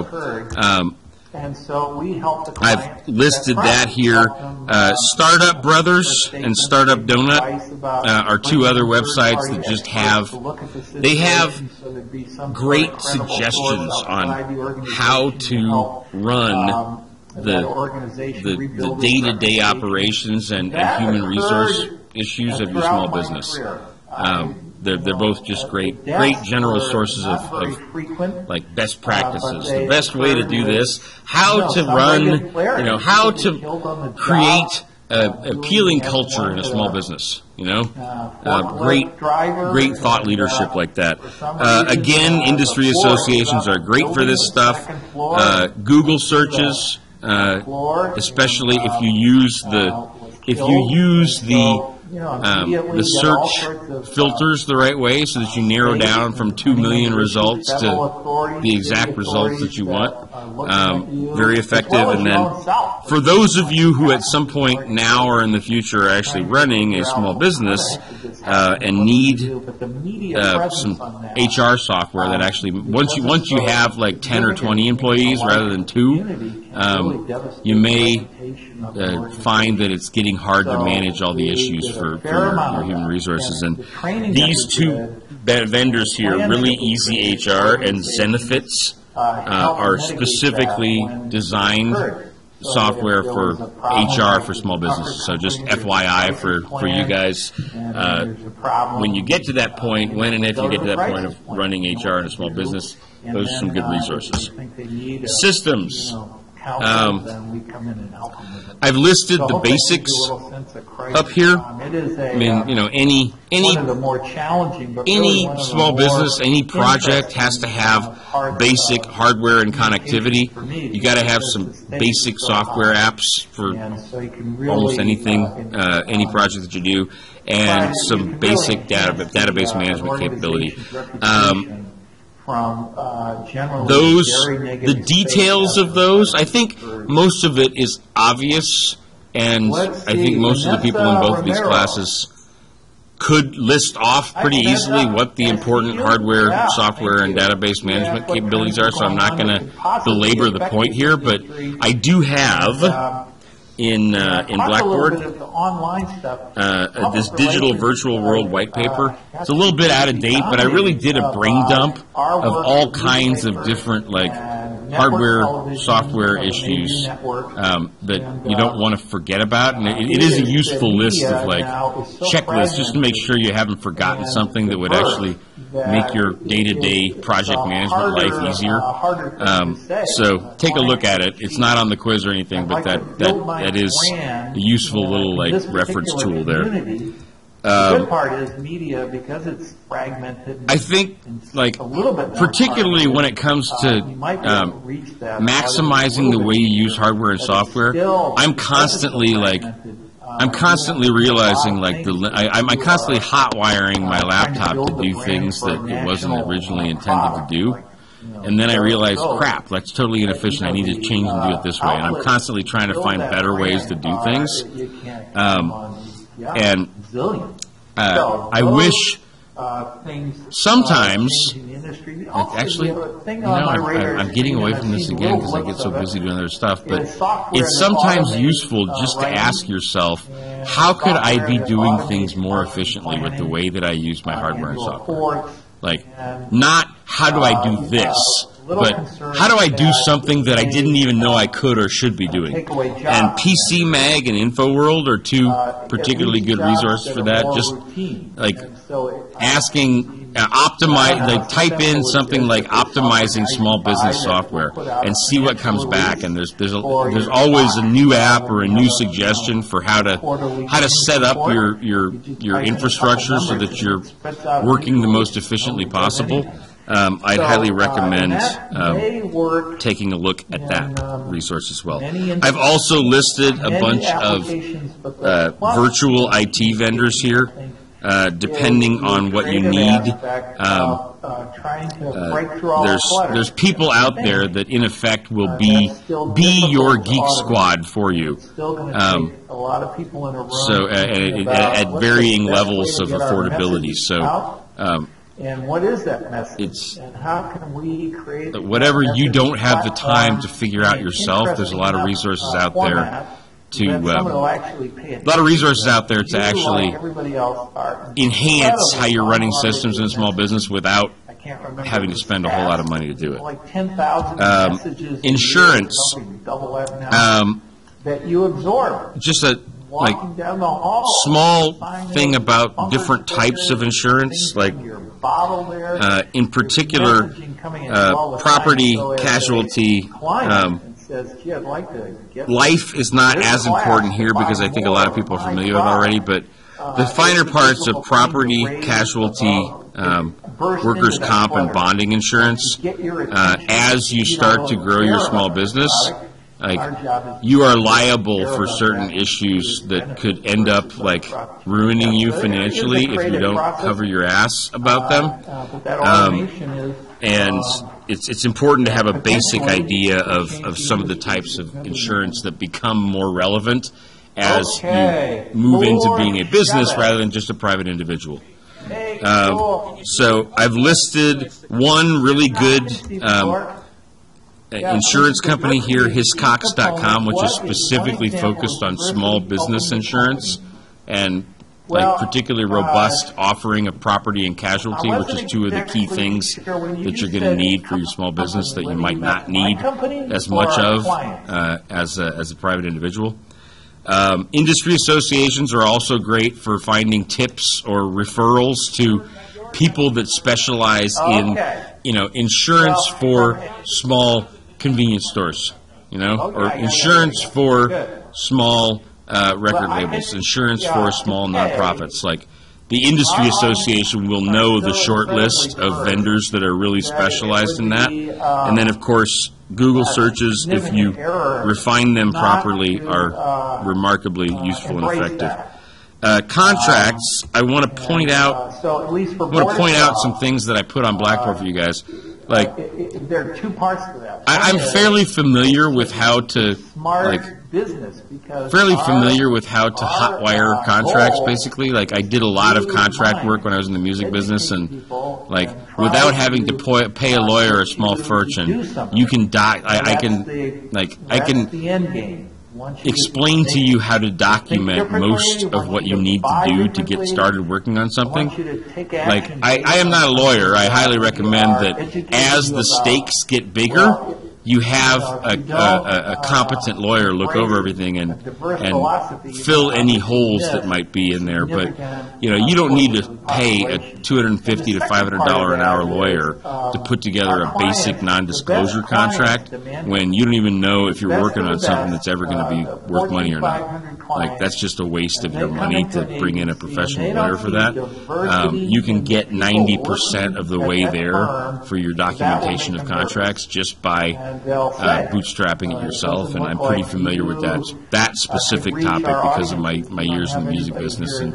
Speaker 2: Um,
Speaker 8: And so we help the client.
Speaker 2: I've listed that here. Uh, Startup Brothers and Startup Donut uh, are two other websites that just have they have great suggestions on how to run the the, the day-to-day operations and, and human resource issues of your small business. Um, they're, they're both just great, great general sources of, of like best practices. The best way to do this, how to run, you know, how to create a appealing culture in a small business. You know, uh, great, great thought leadership like that. Uh, again, industry associations are great for this stuff. Uh, Google searches, uh, especially if you use the if you use the
Speaker 8: you know,
Speaker 2: um, the search
Speaker 8: uh,
Speaker 2: filters the right way so that you narrow down from 2 million results to the exact results that you want. Um, very effective. And then for those of you who at some point now or in the future are actually running a small business uh, and need
Speaker 8: But the media
Speaker 2: uh, some HR software that actually once you once you have like 10 or 20 employees rather than two, um, you may uh, find that it's getting hard to manage all the issues for, for your, your human resources. And these two vendors here, Really Easy HR and Zenefits, uh, are specifically designed software for HR for small businesses. So just FYI for, for you guys, uh, when you get to that point, when and if you get to that point of running HR in a small business, those are some good resources. Systems. Um, I've listed the basics up here. I mean, you know, any, any
Speaker 8: the more challenging, but
Speaker 2: any
Speaker 8: really one the
Speaker 2: small business, any project has to
Speaker 8: uh,
Speaker 2: have basic
Speaker 8: uh,
Speaker 2: hardware and connectivity. You got to have some basic software
Speaker 8: of-
Speaker 2: apps for
Speaker 8: so you can really,
Speaker 2: almost anything,
Speaker 8: uh,
Speaker 2: uh, any project that you do, and some basic data, database management capability. Um,
Speaker 8: from uh, generally
Speaker 2: those, the details of those, I think most of it is obvious, and I think most of the people in
Speaker 8: Vanessa
Speaker 2: both of these classes could list off pretty easily
Speaker 8: Vanessa.
Speaker 2: what the important hardware,
Speaker 8: Yeah,
Speaker 2: software, and database management
Speaker 8: what
Speaker 2: capabilities are, so I'm not
Speaker 8: going on
Speaker 2: going
Speaker 8: that
Speaker 2: to belabor the point here, but. I do have
Speaker 8: Um,
Speaker 2: in, uh, in
Speaker 8: talk a little bit
Speaker 2: Blackboard,
Speaker 8: stuff.
Speaker 2: uh, this digital virtual
Speaker 8: uh,
Speaker 2: world white paper.
Speaker 8: uh,
Speaker 2: It's a little bit out of date, but I really did a brain dump of all kinds of different, like, hardware, software
Speaker 8: uh,
Speaker 2: issues um, that you
Speaker 8: uh,
Speaker 2: don't want to forget about. And it, it is a useful list of like checklists just to make sure you haven't forgotten something that would actually make your day-to-day project management life easier.
Speaker 8: uh, to
Speaker 2: Um, so take a look at it. It's not on the quiz or anything, but that that that is a useful little like reference tool there. Um,
Speaker 8: The good part is media, because it's fragmented.
Speaker 2: I think, like,
Speaker 8: a little bit
Speaker 2: particularly when it comes to
Speaker 8: uh, you might be able
Speaker 2: um,
Speaker 8: to that
Speaker 2: maximizing the way you use hardware and software, I'm constantly like, I'm constantly
Speaker 8: you have to do a lot
Speaker 2: realizing like the li- I, I'm constantly
Speaker 8: uh,
Speaker 2: hot wiring my
Speaker 8: uh,
Speaker 2: laptop to do things that it wasn't originally
Speaker 8: uh,
Speaker 2: intended to do.
Speaker 8: like, you know,
Speaker 2: And then I
Speaker 8: realize,
Speaker 2: crap, that's totally inefficient. I need to change and do it this way. And I'm constantly trying to find better ways to do
Speaker 8: uh,
Speaker 2: things. Um,
Speaker 8: count on these- yeah,
Speaker 2: and. Uh, I wish
Speaker 8: uh, things,
Speaker 2: sometimes-
Speaker 8: uh.
Speaker 2: Actually,
Speaker 8: thing
Speaker 2: you know, I'm, I'm getting away from this again because I get so busy doing other stuff. But it's sometimes useful
Speaker 8: uh,
Speaker 2: just to ask yourself, how could I be doing things more efficiently with the way that I use my
Speaker 8: uh,
Speaker 2: hardware and software? Like, not how do I do
Speaker 8: uh,
Speaker 2: this,
Speaker 8: uh,
Speaker 2: but how do I do something that I didn't even know I could or should be doing? And. PC Mag and InfoWorld are two
Speaker 8: uh,
Speaker 2: particularly good resources for that. Just like
Speaker 8: it-
Speaker 2: asking, uh, optimize, like type in something like optimizing small business software and see what comes back. And there's there's a, there's always a new app or a new suggestion for how to how to set up your your your infrastructure so that you're working the most efficiently possible. Um, I'd
Speaker 8: So,
Speaker 2: highly
Speaker 8: uh,
Speaker 2: recommend
Speaker 8: that
Speaker 2: um,
Speaker 8: work
Speaker 2: taking a look at that
Speaker 8: um,
Speaker 2: resource as well.
Speaker 8: many
Speaker 2: I've also listed a
Speaker 8: many
Speaker 2: bunch of
Speaker 8: applications, but the
Speaker 2: uh,
Speaker 8: plus
Speaker 2: virtual IT vendors here, uh, depending on what you
Speaker 8: creative
Speaker 2: need.
Speaker 8: aspect
Speaker 2: Um,
Speaker 8: of, uh, trying to
Speaker 2: uh,
Speaker 8: break through all the
Speaker 2: there's
Speaker 8: clutter.
Speaker 2: there's people out there that in effect will
Speaker 8: Uh,
Speaker 2: be be your geek squad for you.
Speaker 8: It's still going to
Speaker 2: um,
Speaker 8: take a lot of people in a room.
Speaker 2: So uh, at,
Speaker 8: about
Speaker 2: at
Speaker 8: what's the
Speaker 2: varying
Speaker 8: best way
Speaker 2: levels
Speaker 8: to
Speaker 2: of
Speaker 8: get our
Speaker 2: affordability.
Speaker 8: message
Speaker 2: So
Speaker 8: out,
Speaker 2: um,
Speaker 8: and what is that message?
Speaker 2: it's-
Speaker 8: and how can we create
Speaker 2: whatever you don't have the time to figure out yourself, there's a lot of resources out
Speaker 8: uh,
Speaker 2: there to, um, a lot of resources out there to actually
Speaker 8: everybody else, are
Speaker 2: enhance how you're running systems in a small business without having to spend a whole lot of money to do it.
Speaker 8: Like 10,000
Speaker 2: Um,
Speaker 8: messages.
Speaker 2: insurance.
Speaker 8: that
Speaker 2: Um,
Speaker 8: that you absorb
Speaker 2: just a like
Speaker 8: down the hall.
Speaker 2: small thing about different types of insurance, like
Speaker 8: from your bottle there.
Speaker 2: uh, in particular, uh, property
Speaker 8: time, so as a
Speaker 2: casualty. Um,
Speaker 8: says, "Gee, I'd like to get
Speaker 2: life is not as important here because I think a lot of people are familiar with it already, but the
Speaker 8: Uh,
Speaker 2: finer parts of
Speaker 8: for me to
Speaker 2: property, casualty, um, workers' comp and bonding insurance,
Speaker 8: To get your
Speaker 2: uh, as you start to grow your small business, like, you are liable for certain issues that could end up like ruining you financially if you don't cover your ass about them.
Speaker 8: Uh, But that
Speaker 2: Um,
Speaker 8: automation is.
Speaker 2: And
Speaker 8: um,
Speaker 2: it's, it's important to have a basic idea of, of some of the types of insurance that become more relevant as
Speaker 8: Okay.
Speaker 2: you move into
Speaker 8: Lord,
Speaker 2: being a business
Speaker 8: shut it.
Speaker 2: rather than just a private individual.
Speaker 8: hey,
Speaker 2: Um,
Speaker 8: Joel,
Speaker 2: So I've listed one really good um. Uh, insurance company here, Hiscox.com, which is specifically focused on small business insurance and like particularly robust offering of property and casualty, which is two of the key things that you're going to need for your small business that you might not need as much of uh, as a, as a private individual. Um, industry associations are also great for finding tips or referrals to people that specialize in, you know, insurance for small convenience stores, you know, or
Speaker 8: Okay, yeah, yeah,
Speaker 2: insurance
Speaker 8: yeah.
Speaker 2: for
Speaker 8: Good.
Speaker 2: small uh, record
Speaker 8: Well,
Speaker 2: labels, insurance
Speaker 8: yeah,
Speaker 2: for small nonprofits. Like the industry
Speaker 8: Um,
Speaker 2: association will know the short list of vendors that are really specialized in that,
Speaker 8: um,
Speaker 2: and then of course Google searches, if you refine them properly, are
Speaker 8: uh,
Speaker 2: remarkably useful and effective. Uh, contracts, I want to point out,
Speaker 8: Uh, So at least for.
Speaker 2: I want to point out some things that I put on Blackboard for you guys. Like,
Speaker 8: There are two parts to that.
Speaker 2: I, I'm fairly familiar with how to,
Speaker 8: Smart
Speaker 2: like,
Speaker 8: business because.
Speaker 2: fairly
Speaker 8: our-
Speaker 2: familiar with how to hotwire
Speaker 8: uh,
Speaker 2: contracts, basically. Like, I did a lot of contract work when I was in the music business, and like,
Speaker 8: and
Speaker 2: without having to pay, pay a lawyer a small fortune, you can die. I, I can,
Speaker 8: the-
Speaker 2: like, I can
Speaker 8: the end game. Once you
Speaker 2: explain to you how to document most of what
Speaker 8: you
Speaker 2: need to do to get started working on something.
Speaker 8: want you to take
Speaker 2: Like, I, I am not a lawyer. I highly recommend that as the stakes get bigger, you have a, a, a, competent
Speaker 8: uh,
Speaker 2: lawyer look over everything and, and fill any holes that might be in there. But, you know, you
Speaker 8: uh,
Speaker 2: don't need to
Speaker 8: portion of the
Speaker 2: pay a
Speaker 8: population.
Speaker 2: two hundred and fifty to
Speaker 8: And the
Speaker 2: five
Speaker 8: second
Speaker 2: hundred dollar an hour lawyer
Speaker 8: uh,
Speaker 2: to put together a basic non-disclosure
Speaker 8: the best clients
Speaker 2: contract when you don't even know if you're working on something that's ever going to be
Speaker 8: uh,
Speaker 2: worth money or not. Like, that's just a waste of your money to bring in a professional lawyer for that. Um, you can get ninety percent of the way there for your documentation of contracts just by uh, bootstrapping
Speaker 8: uh,
Speaker 2: it
Speaker 8: it
Speaker 2: yourself, and I'm pretty familiar with that, that
Speaker 8: uh,
Speaker 2: specific topic because of my, my years in the music business and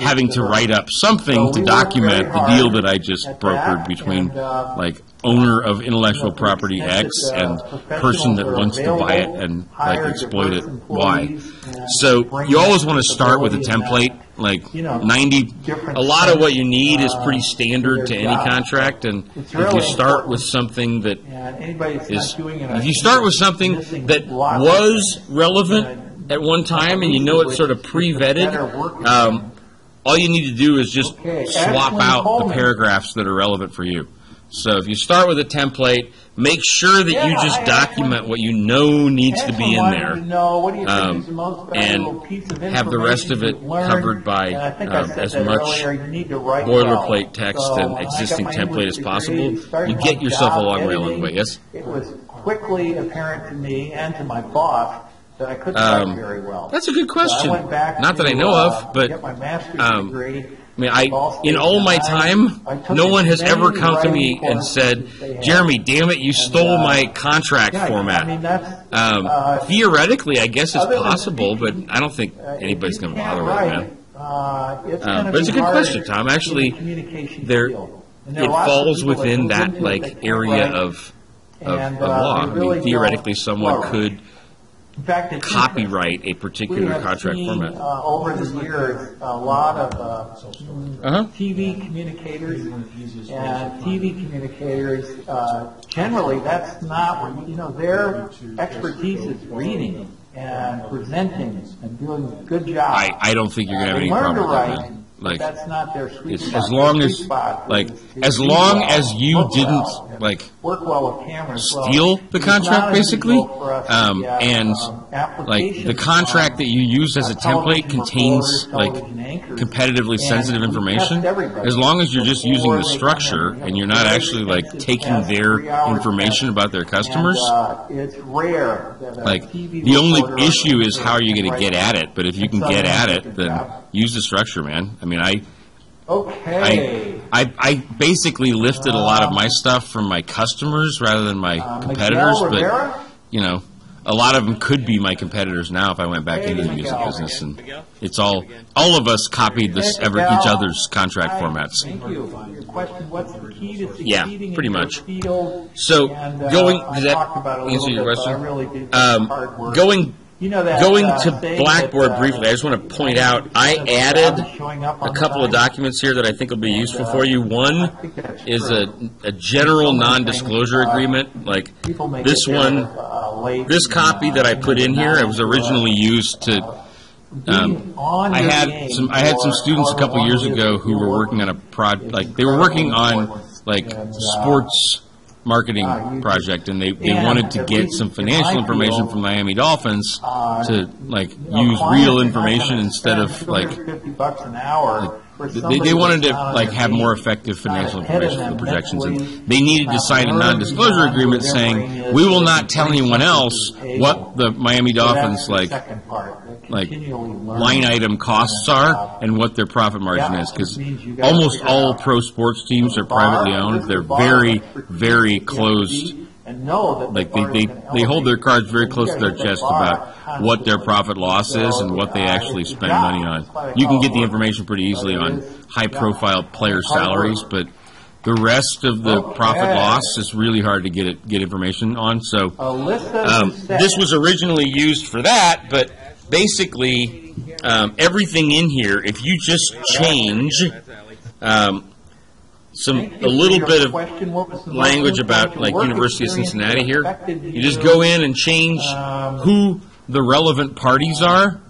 Speaker 2: having to write up something to document the deal that I just brokered between,
Speaker 8: uh,
Speaker 2: like, owner of intellectual
Speaker 8: you know, to the
Speaker 2: property X
Speaker 8: uh,
Speaker 2: and person that wants to buy it and, like, exploit it Y. So you always want to start with a template, like
Speaker 8: you know,
Speaker 2: 90,
Speaker 8: different
Speaker 2: a lot of what you need is
Speaker 8: uh,
Speaker 2: pretty standard
Speaker 8: their
Speaker 2: to any
Speaker 8: job.
Speaker 2: contract, and
Speaker 8: It's
Speaker 2: if you start
Speaker 8: important.
Speaker 2: with something that
Speaker 8: And anybody that's
Speaker 2: is,
Speaker 8: not doing it.
Speaker 2: If you start with something that was relevant at one time and you know it's sort of pre-vetted, um, all you need to do is just
Speaker 8: Okay,
Speaker 2: swap out the paragraphs that are relevant for you. So if you start with a template, make sure that you just
Speaker 8: I-
Speaker 2: document what you know needs to be in there.
Speaker 8: Wanted what do you think
Speaker 2: um,
Speaker 8: is the most
Speaker 2: and have the rest of it covered by,
Speaker 8: And I think I
Speaker 2: um, as much
Speaker 8: earlier, you need to write
Speaker 2: boilerplate
Speaker 8: well.
Speaker 2: text
Speaker 8: So
Speaker 2: and
Speaker 8: when I got
Speaker 2: existing template as possible, you get yourself a long way along the way, yes?
Speaker 8: It was quickly apparent to me and to my boss that I couldn't
Speaker 2: Um,
Speaker 8: write very well.
Speaker 2: That's a good
Speaker 8: So
Speaker 2: question.
Speaker 8: Back
Speaker 2: Not that I know
Speaker 8: uh,
Speaker 2: of, but,
Speaker 8: get my master's
Speaker 2: um,
Speaker 8: degree.
Speaker 2: I mean, I, in all my time, no one has ever come to me and said,
Speaker 8: as they had.
Speaker 2: Jeremy, damn it, you stole my contract
Speaker 8: Yeah, I mean,
Speaker 2: format. Um,
Speaker 8: uh,
Speaker 2: theoretically, I guess it's possible, but I don't think
Speaker 8: uh,
Speaker 2: anybody's going to bother with it, man.
Speaker 8: uh, it's
Speaker 2: Um, but it's a good question, Tom. Actually, there-
Speaker 8: field. And there are
Speaker 2: It falls within that, like, area of, of, of law. I mean, theoretically, someone could
Speaker 8: fact, it's
Speaker 2: copyright a particular contract
Speaker 8: seen,
Speaker 2: format.
Speaker 8: uh, over the years, a lot of uh,
Speaker 2: Uh-huh.
Speaker 8: TV communicators and TV communicators, uh, generally, that's not, what you know, their expertise is reading and presenting and doing a good job.
Speaker 2: I, I don't think you're going to have any problem with that, Like,
Speaker 8: that's not their sweet spot.
Speaker 2: as long
Speaker 8: Their
Speaker 2: as, like,
Speaker 8: is- is
Speaker 2: as long
Speaker 8: well,
Speaker 2: as you didn't,
Speaker 8: well,
Speaker 2: like,
Speaker 8: work well with cameras. well.
Speaker 2: steal the contract, basically.
Speaker 8: for us to
Speaker 2: Um, and
Speaker 8: um,
Speaker 2: like the contract that you use as a template contains like competitively sensitive information. As long as you're just using the
Speaker 8: they come in.
Speaker 2: structure and you're not actually like taking their information about their customers.
Speaker 8: Uh, it's rare
Speaker 2: Like the only issue is how are you going to get at it. But if you can get at it, then use the structure, man. I mean, I
Speaker 8: Okay.
Speaker 2: I, I, I basically lifted a lot of my stuff from my customers rather than my
Speaker 8: Uh,
Speaker 2: competitors,
Speaker 8: Miguel
Speaker 2: but
Speaker 8: Rivera?
Speaker 2: you know, a lot of them could be my competitors now if I went back into the music business. And it's all, all of us copied this, every, each other's contract formats.
Speaker 8: Thank you. Your question, what's the key to
Speaker 2: Yeah,
Speaker 8: succeeding in
Speaker 2: pretty
Speaker 8: your
Speaker 2: much.
Speaker 8: field?
Speaker 2: So,
Speaker 8: And, uh,
Speaker 2: going-
Speaker 8: I
Speaker 2: does that
Speaker 8: talked about it a
Speaker 2: answer
Speaker 8: little
Speaker 2: your
Speaker 8: bit, but I
Speaker 2: question?
Speaker 8: really did
Speaker 2: Um,
Speaker 8: hard work.
Speaker 2: going
Speaker 8: You know that,
Speaker 2: Going
Speaker 8: uh,
Speaker 2: to Blackboard
Speaker 8: that, uh,
Speaker 2: briefly, I just want to point out, I added
Speaker 8: showing up on
Speaker 2: a couple of documents here that I think will be useful for you. One is a, a general non-disclosure agreement, like this one,
Speaker 8: uh,
Speaker 2: this copy that I put in here, it was originally used to, um, I had some, I had some students a couple years ago who were working on a prod, like, they were working on, like, sports marketing project, and they, they wanted to get some financial information from Miami Dolphins
Speaker 8: uh,
Speaker 2: to, like, use real information instead of,
Speaker 8: spend
Speaker 2: like,
Speaker 8: 250 bucks an hour for
Speaker 2: they, they wanted to
Speaker 8: that's not on
Speaker 2: like have more effective financial
Speaker 8: Not ahead of
Speaker 2: information for
Speaker 8: them
Speaker 2: projections, and they needed to sign a non-disclosure agreement
Speaker 8: what their brain
Speaker 2: saying we will not tell anyone else
Speaker 8: the
Speaker 2: what the Miami Dolphins like
Speaker 8: the
Speaker 2: like line item costs are and what their profit margin is because
Speaker 8: which means you gotta
Speaker 2: almost all pro sports teams are privately owned. They're very very closed.
Speaker 8: And know that the
Speaker 2: Like they, they, they hold their cards very close to their
Speaker 8: the
Speaker 2: chest about what their profit loss is and what they
Speaker 8: uh,
Speaker 2: actually spend money on.
Speaker 8: That's why I
Speaker 2: You can get the information pretty easily on high profile player salaries, but the rest of the profit loss is really hard to get it, get information on. So, um, this was originally used for that, but basically, um, everything in here, if you just change, um, some, a little bit of
Speaker 8: question. What was the most
Speaker 2: language about like University of Cincinnati here. You just go in and change
Speaker 8: Um,
Speaker 2: who the relevant parties are.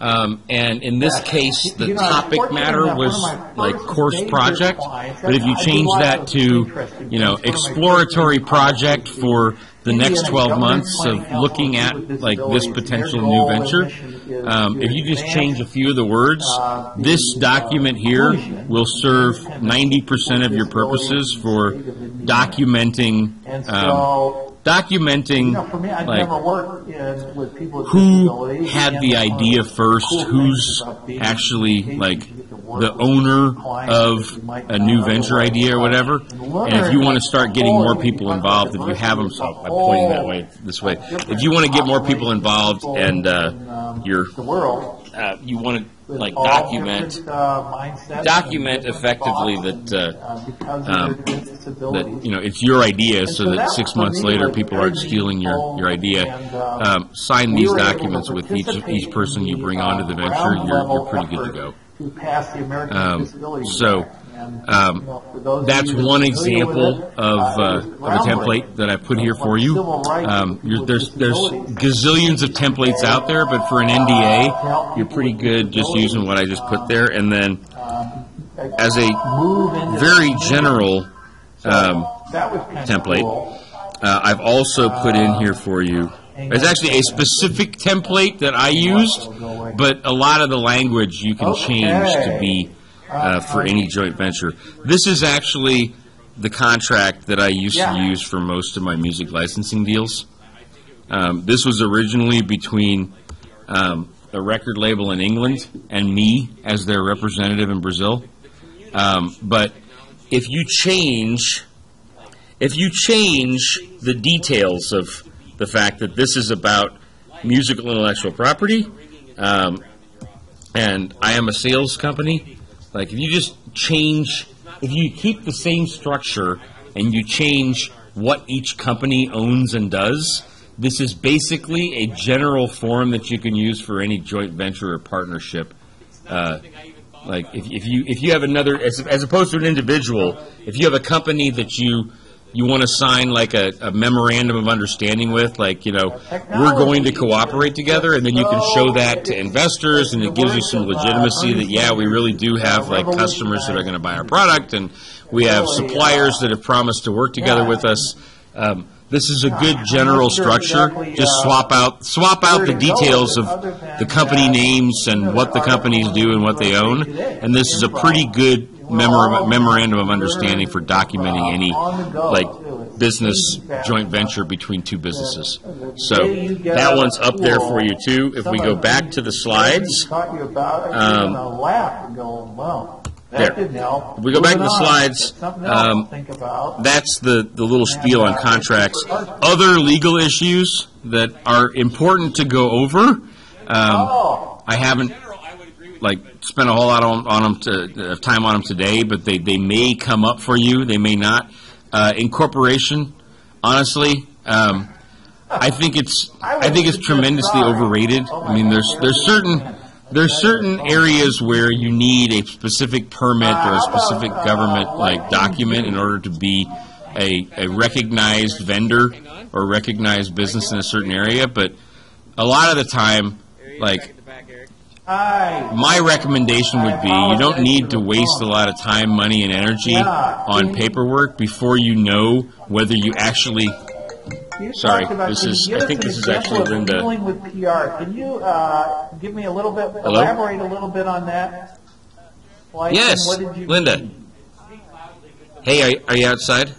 Speaker 2: Um, and in this case, the
Speaker 8: You know, I'm
Speaker 2: topic matter was like course project. But if you change that to, you know,
Speaker 8: things. One of my
Speaker 2: exploratory project for the next 12 months of looking at like this potential new venture, um, if you just change a few of the words,
Speaker 8: uh,
Speaker 2: this document here will serve 90% of your purposes for documenting, um,
Speaker 8: so, you
Speaker 2: documenting
Speaker 8: know, me, I've
Speaker 2: like
Speaker 8: in, with people with
Speaker 2: who had the idea first, who's actually like
Speaker 8: education, you get to work
Speaker 2: the owner of
Speaker 8: that you might
Speaker 2: a new venture idea or whatever.
Speaker 8: And
Speaker 2: if you want to start getting more people involved, if you have them, so I'm pointing that way, this way. If you want to get more people involved and, uh,
Speaker 8: um,
Speaker 2: you're, uh, you want to like document,
Speaker 8: uh,
Speaker 2: document effectively that, uh,
Speaker 8: uh,
Speaker 2: um, that, you know, it's your idea so that six months later, people aren't stealing your, your idea.
Speaker 8: uh,
Speaker 2: Um, sign these
Speaker 8: were able to
Speaker 2: documents with each, each person you bring onto the venture, you're, you're pretty good to go.
Speaker 8: To pass the American
Speaker 2: Um,
Speaker 8: Disability
Speaker 2: so,
Speaker 8: Act. And,
Speaker 2: um,
Speaker 8: you know, for those of
Speaker 2: That's
Speaker 8: you that are
Speaker 2: one example
Speaker 8: it,
Speaker 2: of,
Speaker 8: uh,
Speaker 2: uh, of a template that I put here for you. Um, there's, there's gazillions of templates out there, but for an NDA, you're pretty good just using what I just put there. And then as a very general, um,
Speaker 8: That was kind of
Speaker 2: template. Uh, I've also put in here for you. There's actually a specific template that I used, but a lot of the language you can change to be uh, for any joint venture. This is actually the contract that I used to use for most of my music licensing deals. Um, this was originally between um, a record label in England and me as their representative in Brazil. Um, but if you change if you change the details of the fact that this is about musical intellectual property, um, and I am a sales company, like if you just change, if you keep the same structure and you change what each company owns and does, this is basically a general form that you can use for any joint venture or partnership. Uh, like if, if you if you have another as, as opposed to an individual, if you have a company that you you want to sign like a, a memorandum of understanding with, like you know, we're going to cooperate together, and then you can show that to investors, and it gives you some legitimacy that yeah, we really do have like customers that are going to buy our product, and we have suppliers that have promised to work together with us. Um, this is a good general structure. Just swap out swap out the details of the company names and what the companies do and what they own, and this is a pretty good memor- memorandum of understanding for documenting any like business joint venture between two businesses. So that one's up there for you too. If we go back to the slides, Um, There. If we go back to the slides, um, that's the, the little spiel on contracts. Other legal issues that are important to go over. Um, I haven't like spend a whole lot on, on them to, of time on them today, but they, they may come up for you. They may not. Uh, incorporation, honestly, um, I think it's I think it's tremendously overrated. I mean, there's there's certain there's certain areas where you need a specific permit or a specific government like document in order to be a, a recognized vendor or recognized business in a certain area. But a lot of the time, like. My recommendation would be you don't need to waste a lot of time, money, and energy on paperwork before you know whether you actually. Sorry, this is- I think this is actually Linda.
Speaker 8: With PR, can you uh, give me a little bit,
Speaker 2: Hello?
Speaker 8: elaborate a little bit on that? Like,
Speaker 2: Yes,
Speaker 8: what did you
Speaker 2: Linda.
Speaker 8: mean?
Speaker 2: Hey, are, are you outside?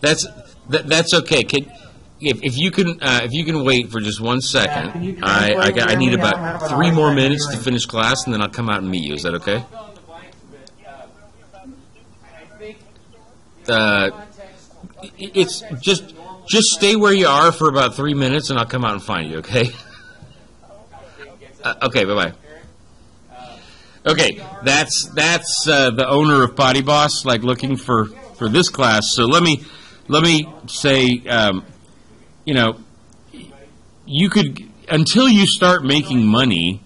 Speaker 2: That's that, that's okay. Can, if, if you can uh, if you can wait for just one
Speaker 8: Yeah, can you
Speaker 2: second, I I, got, I need
Speaker 8: me? I don't have
Speaker 2: about
Speaker 8: an
Speaker 2: three more minutes to
Speaker 8: hearing.
Speaker 2: finish class, and then I'll come out and meet you. Is that okay? Uh, i- it's just just stay where you are for about three minutes, and I'll come out and find you. Okay. Uh, okay. Bye bye. Okay, that's that's uh, the owner of Potty Boss, like looking for for this class. So let me let me say, um, you know, you could until you start making money,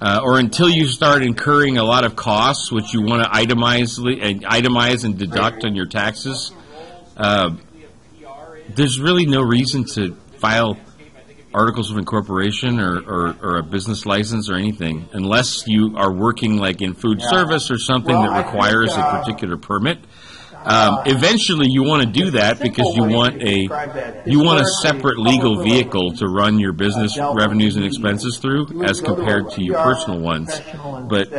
Speaker 2: uh, or until you start incurring a lot of costs, which you want to itemize and itemize and deduct on your taxes. Uh, there's really no reason to file articles of incorporation or, or, or a business license or anything unless you are working like in food service or something
Speaker 8: Well,
Speaker 2: that
Speaker 8: I think,
Speaker 2: requires a
Speaker 8: uh,
Speaker 2: particular permit. Um, eventually, you want to do that because you want a you want a separate legal vehicle to run your business revenues and expenses through as compared to your personal ones. But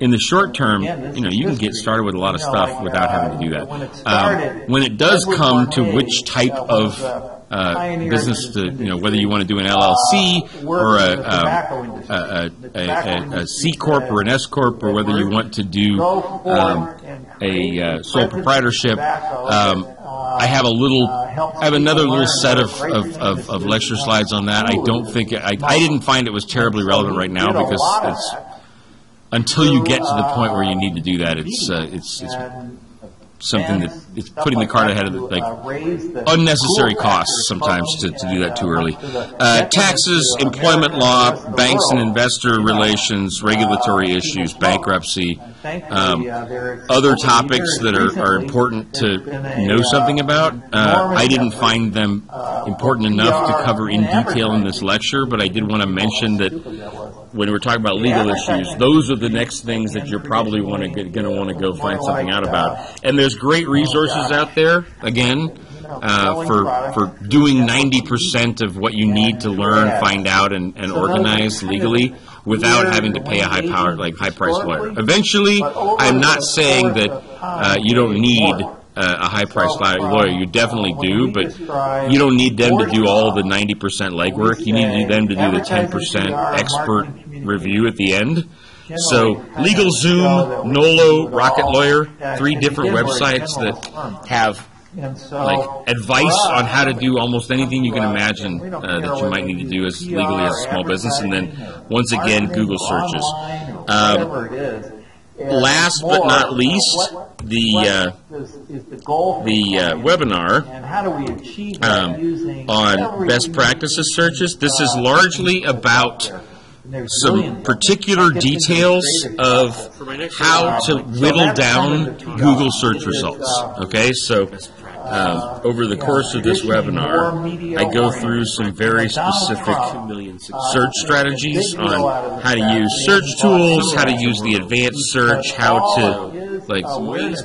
Speaker 2: in the short term, you know, you can get started with a lot of stuff without having to do that. Um, when it does come to which type of uh, business to, you know, whether you want to do an LLC or a, um, a, a, a, a, a C corp or an S corp, or whether you want to do um, a uh, sole proprietorship. Um, I have a little, I have another little set of, of, of, of lecture slides on that. I don't think I, I didn't find it was terribly relevant right now because it's until you get to the point where you need to do that, it's uh, it's it's something that it's putting the cart ahead of the like unnecessary costs sometimes to, to do that too early. Uh, taxes, employment law, banks and investor relations, regulatory issues, bankruptcy, um, other topics that are, are important to know something about. Uh, I didn't find them important enough to cover in detail in this lecture, but I did want to mention that when we're talking about legal issues, those are the next things that you're probably want to going to want to go find something out about. And there's great resources out there. Again, uh, for for doing 90% of what you need to learn, find out, and, and organize legally without having to pay a high power like high priced lawyer. Eventually, I'm not saying that uh, you don't need uh, a high priced lawyer. You definitely do, but you don't need them to do all the 90% legwork. You need them to do the 10% expert review at the end. So, LegalZoom, Nolo, Rocket Lawyer, three different websites that have like advice on how to do almost anything you can imagine uh, that you might need to do as legally as a small business, and then once again Google searches. Um, last but not least, the uh, the uh, webinar
Speaker 8: how do we
Speaker 2: um,
Speaker 8: using
Speaker 2: on best practices searches. This is largely about some particular details of how to whittle down Google search results. Okay, so um, over the course of this webinar, I go through some very specific search strategies on how to use search tools, how to use the advanced search, how to like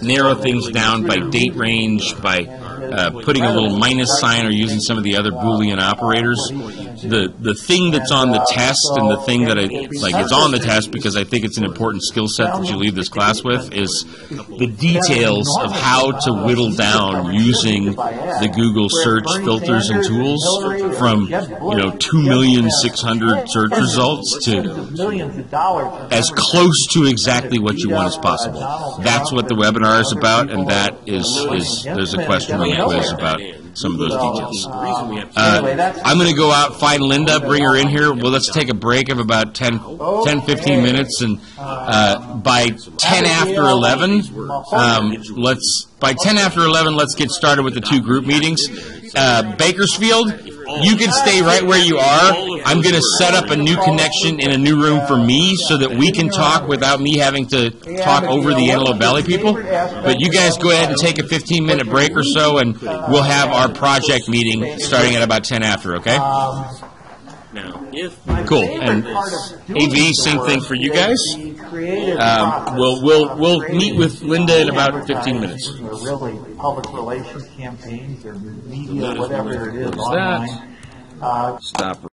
Speaker 2: narrow things down by date range, by uh, putting a little minus sign or using some of the other Boolean operators. The the thing that's on the test and the thing that I like it's on the test because I think it's an important skill set that you leave this class with is the details of how to whittle down using the Google search filters and tools from you know two million six hundred search results to as close to exactly what you want as possible. That's what the webinar is about, and that is is there's a question on the quiz about some of those details. Uh, I'm going to go out, find Linda, bring her in here. Well, let's take a break of about 10, 10 15 minutes, and uh, by 10 after 11, um, let's by 10 after 11, let's get started with the two group meetings. Uh, Bakersfield, you can stay right where you are. I'm going to set up a new connection in a new room for me so that we can talk without me having to talk over the Antelope Valley people. But you guys go ahead and take a 15 minute break or so, and we'll have our project meeting starting at about 10 after, okay?
Speaker 7: Now, if
Speaker 2: Cool. And AV, same thing for you guys. Um, we'll, we'll, we'll meet with Linda in about 15 minutes.
Speaker 8: Public relations campaigns or media, whatever it is
Speaker 2: What is that?
Speaker 8: online. Uh,
Speaker 2: Stop